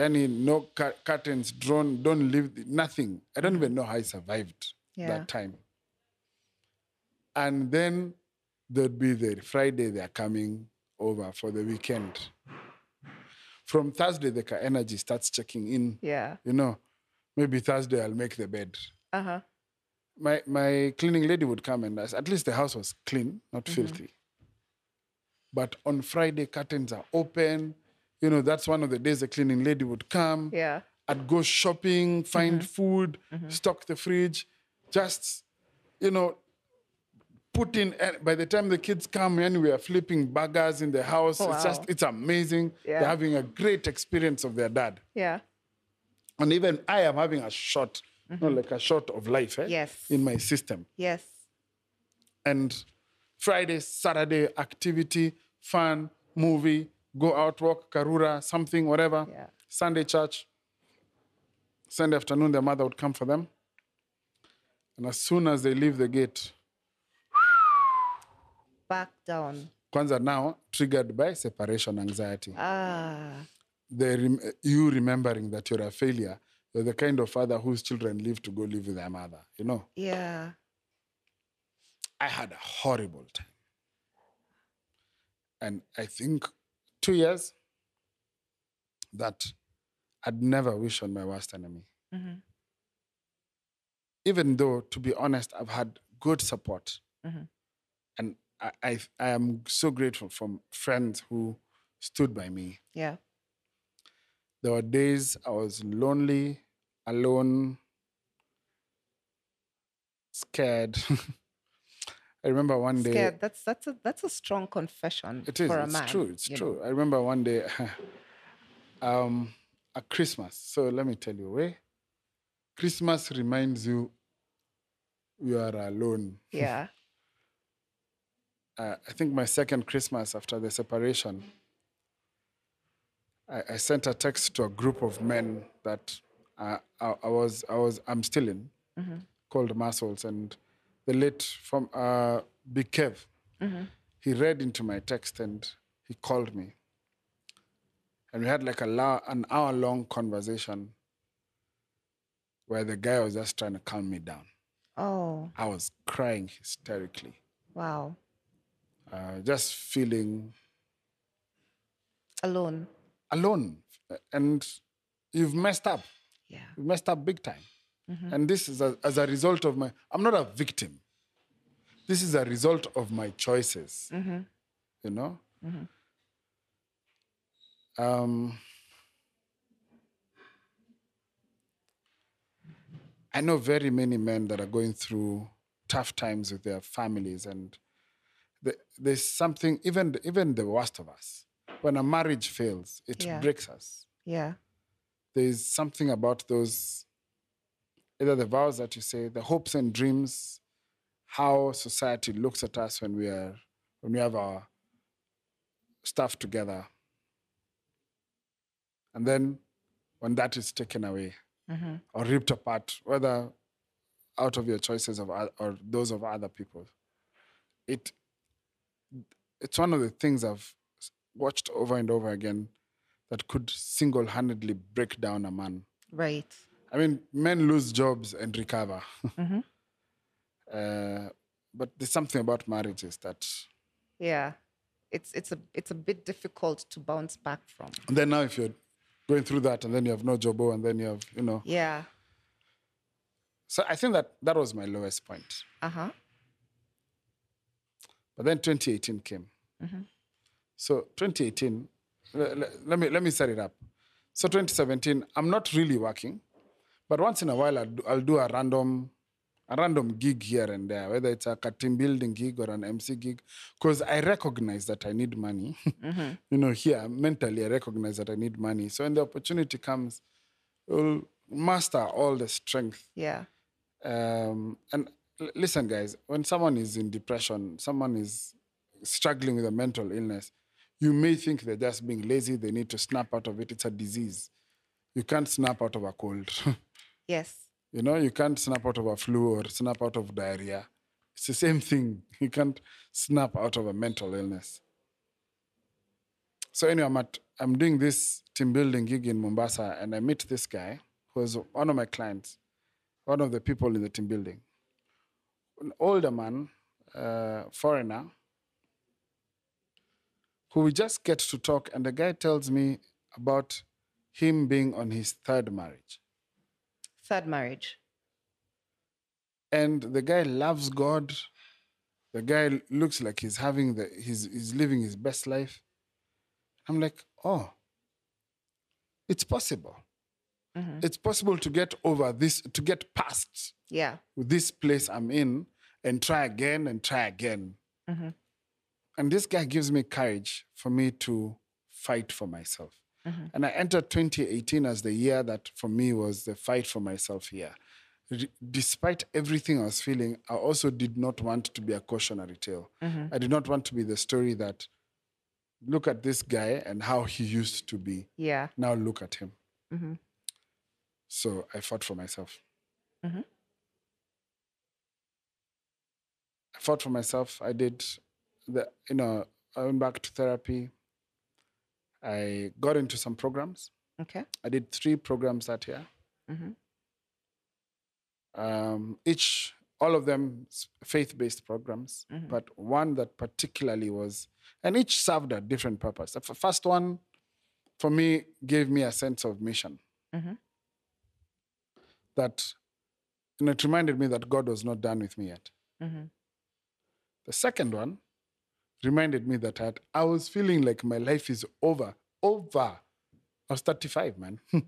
Any no cur- curtains drawn. Don't leave nothing. I don't even know how I survived Yeah. that time. And then there'd be the Friday they're coming over for the weekend. From Thursday, the energy starts checking in. Yeah. You know, maybe Thursday I'll make the bed. Uh-huh. my my cleaning lady would come and ask, at least the house was clean, not mm-hmm. filthy. But on Friday, curtains are open. You know, that's one of the days the cleaning lady would come. Yeah. I'd go shopping, find mm-hmm. food, mm-hmm. stock the fridge, just, you know, put in. By the time the kids come in, we are flipping burgers in the house. It's just, it's amazing. Yeah. They're having a great experience of their dad. Yeah. And even I am having a shot, not like a shot of life eh, Yes. in my system Yes. and Friday, Saturday activity, fun, movie, go out, walk, Karura, something, whatever. Yeah. Sunday church. Sunday afternoon, their mother would come for them. And as soon as they leave the gate, Back down. Kwanzaa now triggered by separation anxiety. Ah. The rem- you remembering that you're a failure, you're the kind of father whose children leave to go live with their mother, you know. Yeah. I had a horrible time. And I think two years that I'd never wish on my worst enemy. Even though, to be honest, I've had good support. And I, I, I am so grateful from friends who stood by me. Yeah. There were days I was lonely, alone, scared. I remember one day. Scared. That's that's a that's a strong confession It is. for a it's man. true. It's you know. true. I remember one day, um, at Christmas. So let me tell you, way Christmas reminds you you are alone. Yeah. Uh, I think my second Christmas after the separation, I, I sent a text to a group of men that uh, I, I was, I was, I'm still in, called Muscles, and the late from uh, Big Kev, he read into my text and he called me, and we had like a la- an hour long conversation where the guy was just trying to calm me down. Oh. I was crying hysterically, Wow. Uh, just feeling Alone. alone, and you've messed up. Yeah. You messed up big time. And this is a, as a result of my, I'm not a victim. This is a result of my choices. You know? Um, I know very many men that are going through tough times with their families, and the, there's something, even, even the worst of us, when a marriage fails, it Yeah. breaks us Yeah. there's something about those either the vows that you say, the hopes and dreams, how society looks at us when we are when we have our stuff together. And then when that is taken away mm-hmm. or ripped apart, whether out of your choices of or those of other people, it it's one of the things I've watched over and over again that could single-handedly break down a man. Right. I mean, men lose jobs and recover. uh, but there's something about marriages that. Yeah. It's it's a it's a bit difficult to bounce back from. And then now, if you're going through that, and then you have no job, and then you have, you know. Yeah. So I think that that was my lowest point. Uh-huh. But then 2018 came. So 2018, le- le- let me let me set it up. So 2017, I'm not really working, but once in a while I'll do, I'll do a random a random gig here and there, whether it's a team building gig or an MC gig, because I recognize that I need money. you know, here mentally I recognize that I need money. So when the opportunity comes, we'll master all the strength Yeah. um, and l- listen, guys, when someone is in depression, someone is struggling with a mental illness, you may think they're just being lazy, they need to snap out of it. It's a disease. You can't snap out of a cold. Yes. you know, you can't snap out of a flu or snap out of diarrhea. It's the same thing. You can't snap out of a mental illness. So anyway, I'm at I'm doing this team building gig in Mombasa, and I meet this guy who is one of my clients, one of the people in the team building. An older man, uh, foreigner, who we just get to talk, and the guy tells me about him being on his third marriage. Third marriage. and the guy loves God. The guy looks like he's having the he's he's living his best life. I'm like, oh, it's possible. It's possible to get over this, to get past Yeah. this place I'm in and try again and try again. Mm-hmm. And this guy gives me courage for me to fight for myself. Mm-hmm. And I entered 2018 as the year that for me was the fight for myself year. Re- Despite everything I was feeling, I also did not want to be a cautionary tale. Mm-hmm. I did not want to be the story that look at this guy and how he used to be. Yeah. Now look at him. So I fought for myself. I fought for myself. I did the, you know, I went back to therapy. I got into some programs. Okay. I did three programs that year. Mm-hmm. Um, each, all of them faith based programs, mm-hmm. but one that particularly was, and each served a different purpose. The first one, for me, gave me a sense of mission. Mm-hmm. That, and it reminded me that God was not done with me yet. The second one reminded me that I, was feeling like my life is over. Over. I was 35, man.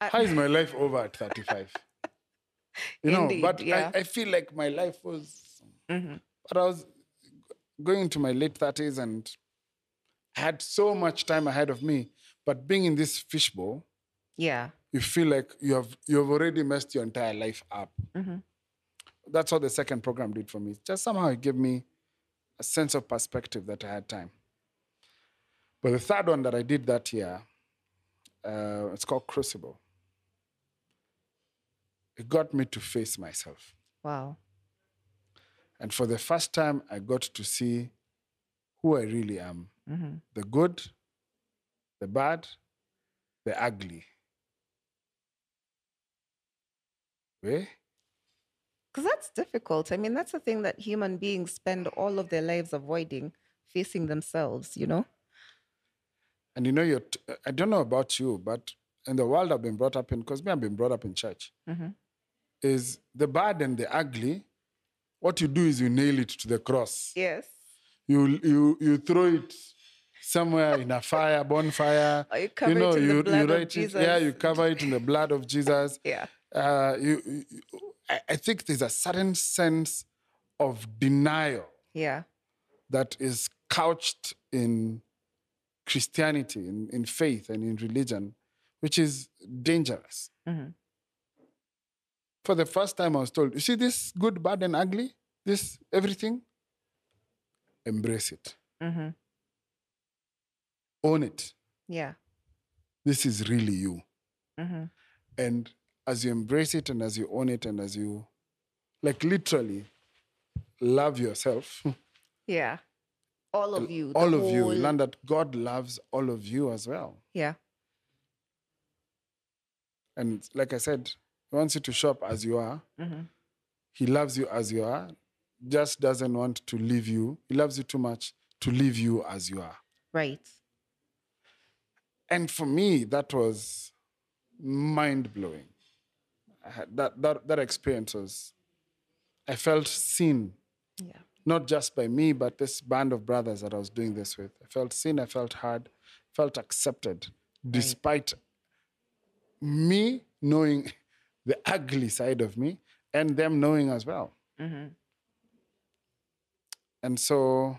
Uh, How is my life over at 35? You know, Indeed, but yeah. I, I feel like my life was, mm-hmm. but I was going into my late 30s and I had so much time ahead of me. But being in this fishbowl, Yeah. you feel like you have you have already messed your entire life up. Mm-hmm. That's what the second program did for me. Just somehow it gave me a sense of perspective that I had time. But the third one that I did that year, uh, it's called Crucible. It got me to face myself. Wow. And for the first time, I got to see who I really am the good, the bad, the ugly. Eh? Because that's difficult. I mean, that's the thing that human beings spend all of their lives avoiding, facing themselves, you know? And you know, you're t- I don't know about you, but in the world I've been brought up in, because me, I've been brought up in church, is the bad and the ugly. What you do is you nail it to the cross. Yes. You you you throw it somewhere in a fire, bonfire. Or you cover it in the you, blood you of write it. Yeah, you cover it in the blood of Jesus. Yeah. Uh, you, you, I, think there's a certain sense of denial Yeah. that is couched in Christianity, in, in faith, and in religion, which is dangerous. Mhm. For the first time, I was told, you see this good, bad, and ugly, this everything, embrace it, Mhm. own it. Yeah. This is really you. Mhm. And as you embrace it and as you own it and as you, like, literally love yourself, Yeah. All of you. all of you, learn that God loves all of you as well. Yeah. And like I said, He wants you to show up as you are. Mhm. He loves you as you are, just doesn't want to leave you. He loves you too much to leave you as you are. Right. And for me, that was mind blowing. That, that, that experience was, I felt seen, Yeah. not just by me, but this band of brothers that I was doing this with. I felt seen, I felt heard, felt accepted, despite me knowing the ugly side of me and them knowing as well. Mhm. And so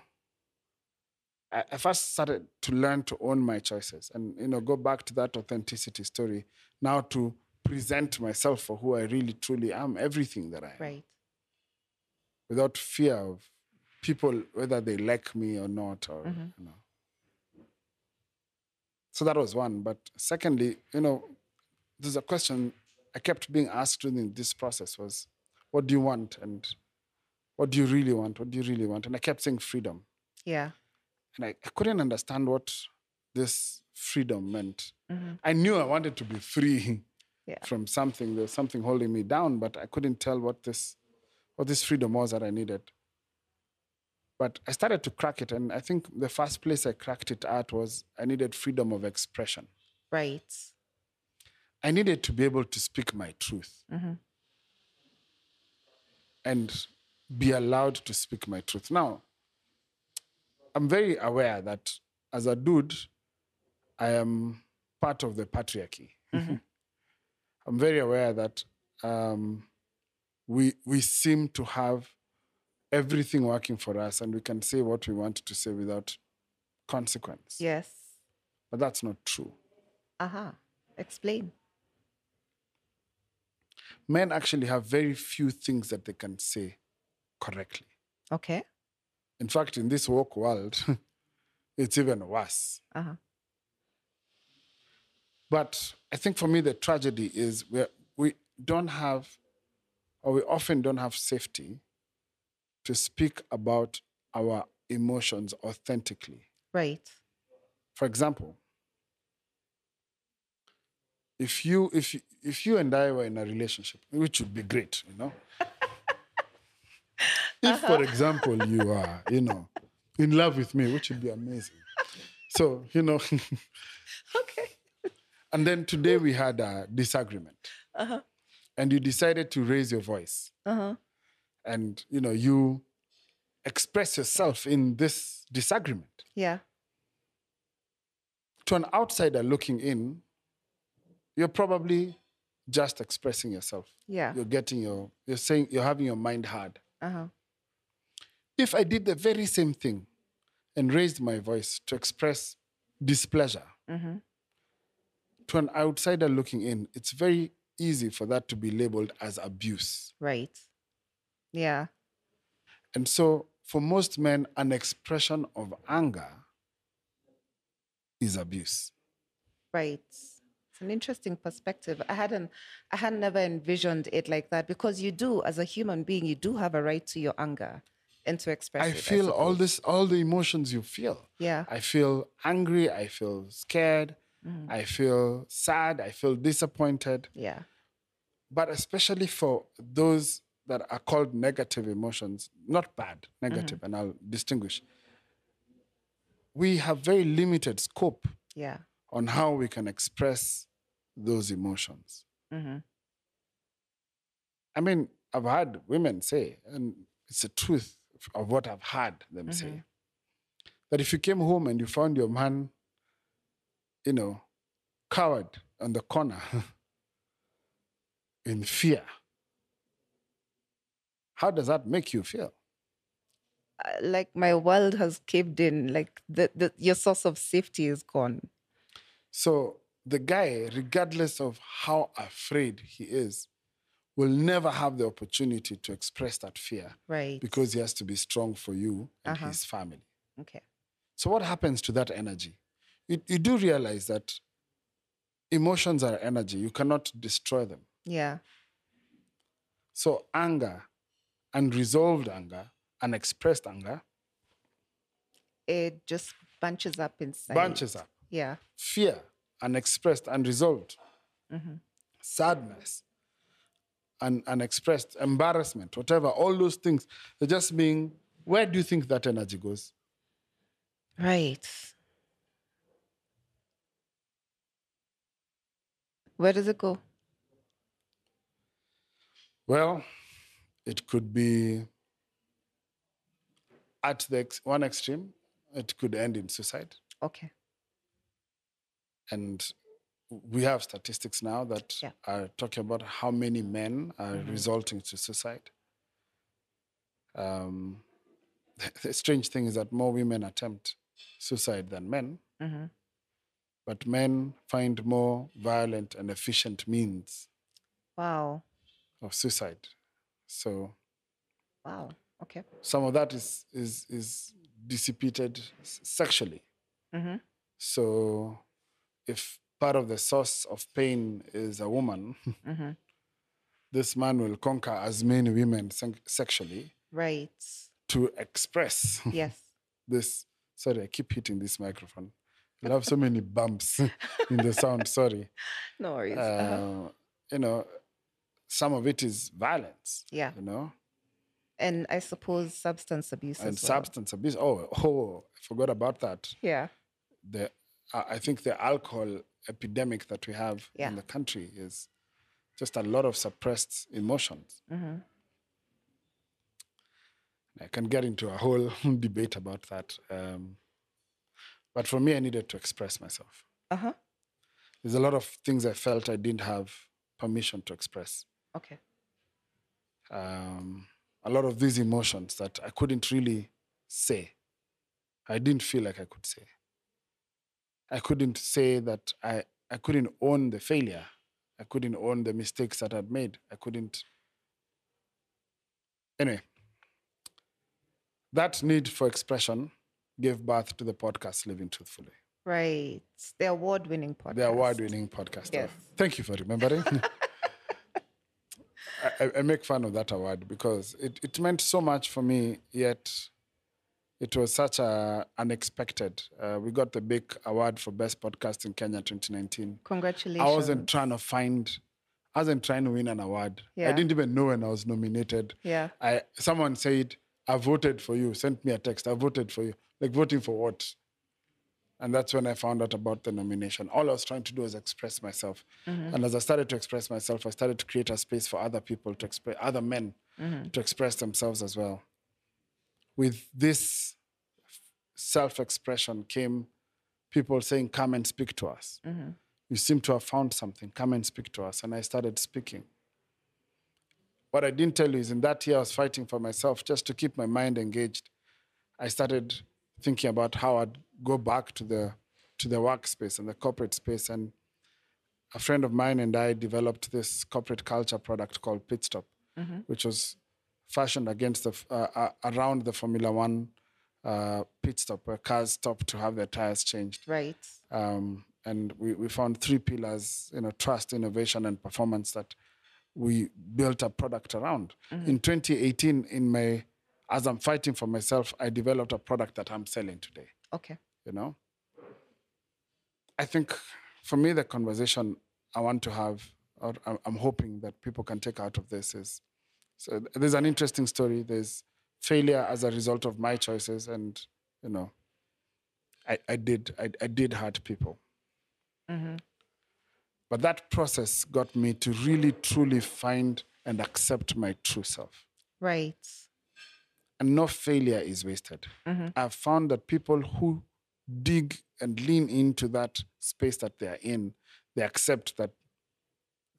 I, I first started to learn to own my choices and you know go back to that authenticity story now to present myself for who I really truly am, everything that I am, Right. without fear of people whether they like me or not or you know. So that was one. But secondly, you know, there's a question I kept being asked during this process was, what do you want? And what do you really want? What do you really want? And I kept saying freedom. Yeah. And I, I couldn't understand what this freedom meant. Mhm. I knew I wanted to be free Yeah. from something. There was something holding me down, but I couldn't tell what this what this freedom was that I needed. But I started to crack it, and I think the first place I cracked it at was I needed freedom of expression. Right. I needed to be able to speak my truth Mhm. and be allowed to speak my truth. Now, I'm very aware that as a dude, I am part of the patriarchy. I'm very aware that um, we we seem to have everything working for us, and we can say what we want to say without consequence. Yes. But that's not true. Aha. Explain. Men actually have very few things that they can say correctly. Okay. In fact, in this woke world, it's even worse. Uh-huh. But I think for me, the tragedy is we we don't have, or we often don't have safety to speak about our emotions authentically. Right. For example, if you if you, if you and I were in a relationship, which would be great, you know. if, for uh-huh. example, you are, you know, in love with me, which would be amazing. So, you know, Okay. And then today we had a disagreement, Uh-huh. and you decided to raise your voice, Uh-huh. and you know, you express yourself in this disagreement. Yeah. to an outsider looking in, you're probably just expressing yourself. Yeah. You're getting your, you're saying, you're having your mind hard. Uh-huh. If I did the very same thing and raised my voice to express displeasure Mhm. To an outsider looking in, it's very easy for that to be labeled as abuse. Right. Yeah. And so, for most men, an expression of anger is abuse. Right. It's an interesting perspective. I hadn't I had never envisioned it like that because you do, as a human being, you do have a right to your anger and to express I it. feel all this, all the emotions you feel. Yeah. I feel angry. I feel scared. Mm-hmm. I feel sad. I feel disappointed. Yeah. But especially for those that are called negative emotions, not bad, negative, mm-hmm. and I'll distinguish. We have very limited scope Yeah. on how we can express those emotions. hmm I mean, I've had women say, and it's the truth of what I've heard them say, mm-hmm. that if you came home and you found your man, you know, cowered on the corner in fear, how does that make you feel? Uh, Like my world has caved in. Like the, the your source of safety is gone. So the guy, regardless of how afraid he is, will never have the opportunity to express that fear Right. because he has to be strong for you and Uh-huh. his family. okay. So, what happens to that energy? You, you do realize that emotions are energy, you cannot destroy them. Yeah. So, anger, unresolved anger, unexpressed anger, It just bunches up inside. bunches up. Yeah. Fear, unexpressed, unresolved. Mhm. Sadness, un- unexpressed, embarrassment, whatever, all those things, they're just being, where do you think that energy goes? Right. Where does it go? Well, it could be at the ex- one extreme, it could end in suicide. Okay. And we have statistics now that Yeah. are talking about how many men are resulting to suicide. Um, the strange thing is that more women attempt suicide than men, hmm but men find more violent and efficient means Wow. of suicide. So Wow. Okay. some of that is is is dissipated sexually. hmm So if part of the source of pain is a woman, hmm this man will conquer as many women sexually Right. to express Yes. this. Sorry, I keep hitting this microphone. You'll have so many bumps in the sound. Sorry. No worries. uh-huh. Uh, you know, some of it is violence. Yeah. You know, And I suppose substance abuse and as well. substance abuse. Oh, oh, I forgot about that. Yeah. the I think the alcohol epidemic that we have Yeah. in the country is just a lot of suppressed emotions. hmm I can get into a whole debate about that. Um, but for me, I needed to express myself. Uh huh. There's a lot of things I felt I didn't have permission to express. Okay. Um, a lot of these emotions that I couldn't really say. I didn't feel like I could say. I couldn't say that I, I couldn't own the failure. I couldn't own the mistakes that I'd made. I couldn't. Anyway, that need for expression gave birth to the podcast Living Truthfully, Right. The award winning podcast. the award winning podcast. Yes. Thank you for remembering. I, I make fun of that award because it, it meant so much for me, yet it was such a unexpected. Uh, we got the big award for best podcast in Kenya 2019. Congratulations. I wasn't trying to find, I wasn't trying to win an award. Yeah. I didn't even know when I was nominated. Yeah. I someone said, "I voted for you." Sent me a text. I voted for you. Like voting for what? And that's when I found out about the nomination. All I was trying to do was express myself. Mm-hmm. And as I started to express myself, I started to create a space for other people to express, other men mm-hmm. to express themselves as well. With this self-expression came people saying, "Come and speak to us." Mm-hmm. You seem to have found something. Come and speak to us. And I started speaking. What I didn't tell you is in that year I was fighting for myself just to keep my mind engaged. I started thinking about how I'd go back to the to the workspace and the corporate space. And a friend of mine and I developed this corporate culture product called Pit Stop, which was fashioned against the uh, uh, around the Formula One uh, pit stop where cars stop to have their tires changed Right. um, and we, we found three pillars you know trust innovation and performance that we built a product around in 2018 in my as i'm fighting for myself i developed a product that i'm selling today Okay. you know i think for me the conversation i want to have or I'm- hoping that people can take out of this is so there's an interesting story there's failure as a result of my choices and you know i, I did I, I did hurt people Mm-hmm. but that process got me to really truly find and accept my true self Right. And no failure is wasted. I've found that people who dig and lean into that space that they are in, they accept that,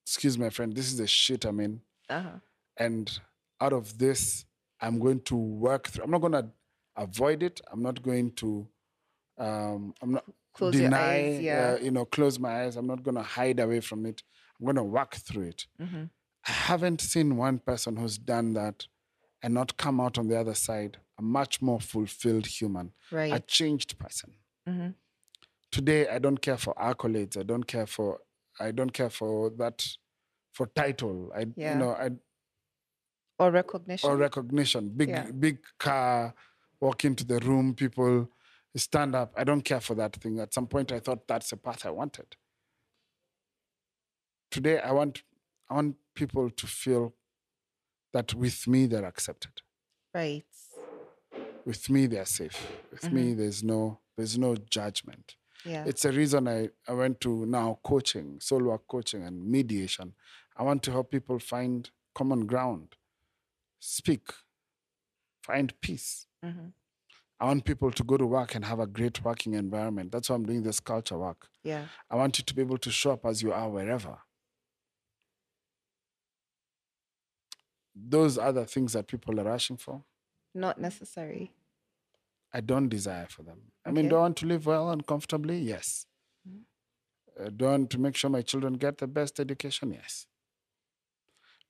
excuse my friend, this is the shit I'm in. Uh huh. And out of this, I'm going to work through. I'm not going to avoid it. I'm not going to, um, I'm not, Close deny, eyes, yeah. uh, you know, close my eyes. I'm not going to hide away from it. I'm going to work through it. Mm-hmm. I haven't seen one person who's done that and not come out on the other side a much more fulfilled human, a changed person. Mm-hmm. Today, I don't care for accolades. I don't care for, I don't care for that, for title. I, Yeah. you know, I, Or recognition. or recognition. Big, Yeah. big car, walk into the room, people stand up. I don't care for that thing. At some point, I thought that's the path I wanted. Today, I want, I want people to feel that with me they're accepted. right. With me they're safe. With me there's no, there's no judgment. Yeah. It's a reason I, I went to now coaching, soul work coaching, and mediation. I want to help people find common ground, speak, find peace. Mhm. I want people to go to work and have a great working environment. That's why I'm doing this culture work. yeah. I want you to be able to show up as you are wherever. Those other things that people are rushing for. Not necessary. I don't desire for them. I mean, do I want to live well and comfortably? Yes. Uh, do I want to make sure my children get the best education? Yes.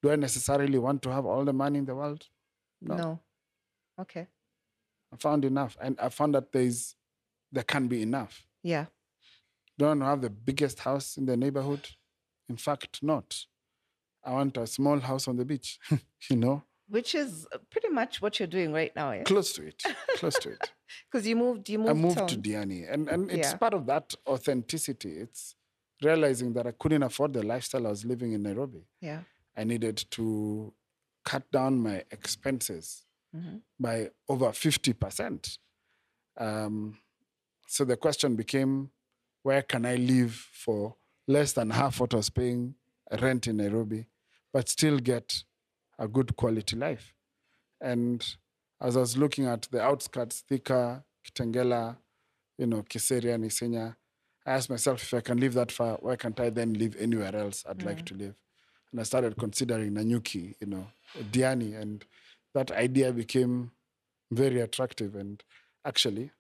Do I necessarily want to have all the money in the world? No. No. Okay. I found enough. And I found that there's there can be enough. Yeah. Do I want to have the biggest house in the neighborhood? In fact, not. I want a small house on the beach, you know, Which is pretty much what you're doing right now, yeah. close to it, close to it. Because you moved, you moved. I moved to. Diani, and, and it's Yeah. part of that authenticity. It's realizing that I couldn't afford the lifestyle I was living in Nairobi. Yeah. I needed to cut down my expenses Mhm. by over 50%. Um, so the question became where can I live for less than half what I was paying rent in Nairobi, but still get a good quality life? And as I was looking at the outskirts, Thika, Kitengela, you know, Kiseria, Nisenya, I asked myself if I can live that far, why can't I then live anywhere else I'd like mm. to live? And I started considering Nanyuki, you know, Diani, and that idea became very attractive. And actually,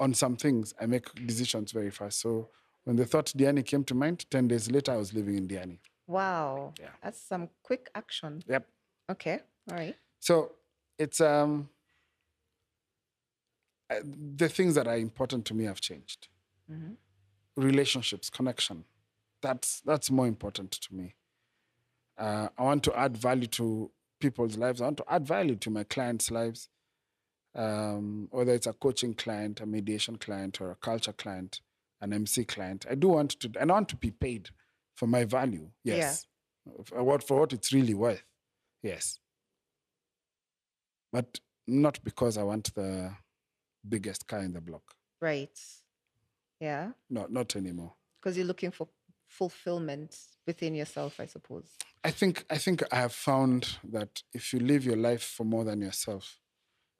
on some things, I make decisions very fast. So when the thought Diani came to mind, 10 days later, I was living in Diani. Wow. Yeah. That's some quick action. Yep. Okay. All right. So it's um, uh, the things that are important to me have changed. Mhm. Relationships, connection. That's that's more important to me. Uh, I want to add value to people's lives. I want to add value to my clients' lives. Um, whether it's a coaching client, a mediation client, or a culture client, an MC client. I do want to, and I want to be paid for my value. Yes. For what for what it's really worth. Yes but not because I want the biggest car in the block. Right. Yeah. No, not anymore. Because you're looking for fulfillment within yourself, I suppose. I think I think I have found that if you live your life for more than yourself,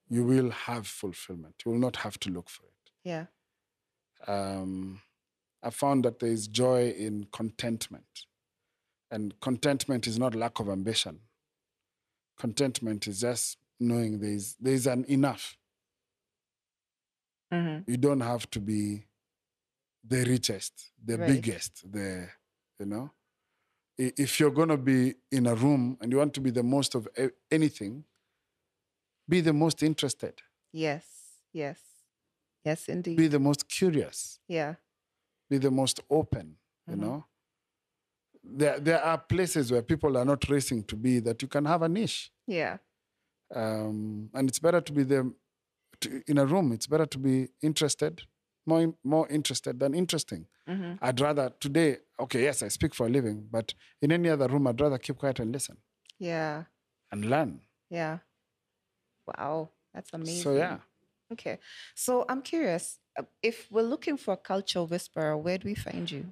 you will have fulfillment. You will not have to look for it. Yeah. Um, I found that there is joy in contentment, and contentment is not lack of ambition. Contentment is just knowing there is there is an enough. Mm-hmm. you don't have to be the richest, the Right. biggest, the you know. If you're gonna be in a room and you want to be the most of anything, be the most interested, Yes. Yes. Yes, indeed. be the most curious, yeah. Be the most open. You Mhm. know, there there are places where people are not racing to be that you can have a niche, Yeah. um, and it's better to be the to, in a room. It's better to be interested, more more interested than interesting. Mm-hmm. I'd rather today, okay, yes, I speak for a living, but in any other room, I'd rather keep quiet and listen Yeah. and learn. Yeah. Wow. That's amazing. So, yeah. Okay. So I'm curious if we're looking for a culture whisperer, where do we find you?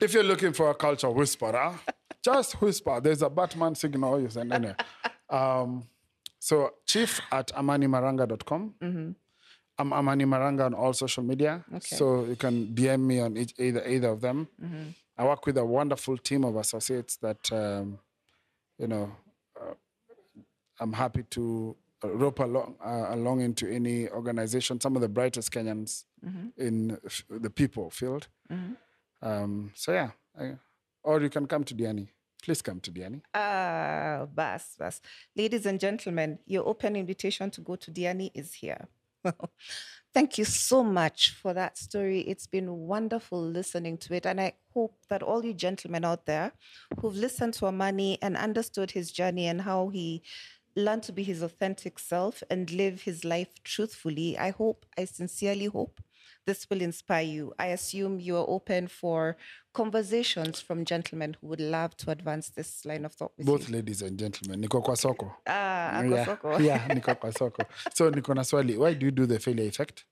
If you're looking for a culture whisperer, just whisper. There's a Batman signal you send in there. Um, so, chief at amanimaranga.com. Mm-hmm. I'm Amani Maranga on all social media. Okay. So you can DM me on each, either either of them. Mm-hmm. I work with a wonderful team of associates that, um, you know, uh, I'm happy to rope along uh, along into any organization. Some of the brightest Kenyans in f- the people field. Um, so yeah, I, or you can come to Diani. Please come to Diani. Ah, bas, bas. Ladies and gentlemen, your open invitation to go to Diani is here. Thank you so much for that story. It's been wonderful listening to it. And I hope that all you gentlemen out there who've listened to Amani and understood his journey and how he learned to be his authentic self and live his life truthfully, I hope, I sincerely hope this will inspire you. I assume you are open for conversations from gentlemen who would love to advance this line of thought with Both you. ladies and gentlemen, niko kwa soko. Ah, yeah, soko. yeah, niko kwa soko. So niko na swali, why do you do the failure effect?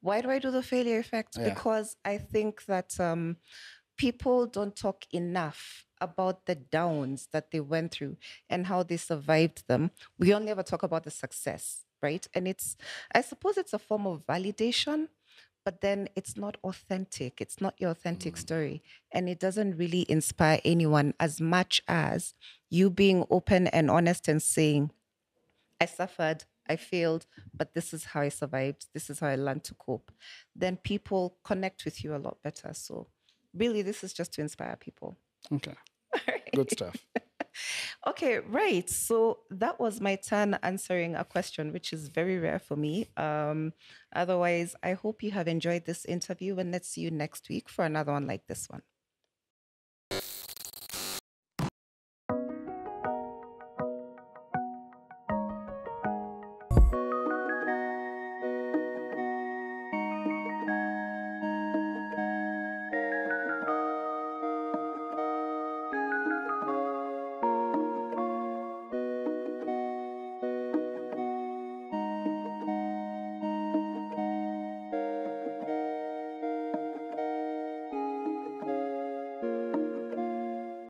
Why do I do the failure effect? Yeah. Because I think that um, people don't talk enough about the downs that they went through and how they survived them. We only ever talk about the success, right? And it's, I suppose it's a form of validation, but then it's not authentic. It's not your authentic mm. story. And it doesn't really inspire anyone as much as you being open and honest and saying, I suffered, I failed, but this is how I survived. This is how I learned to cope. Then people connect with you a lot better. So, really, this is just to inspire people. Okay, good stuff. Okay, right. So that was my turn answering a question, which is very rare for me. Um, otherwise, I hope you have enjoyed this interview, and let's see you next week for another one like this one.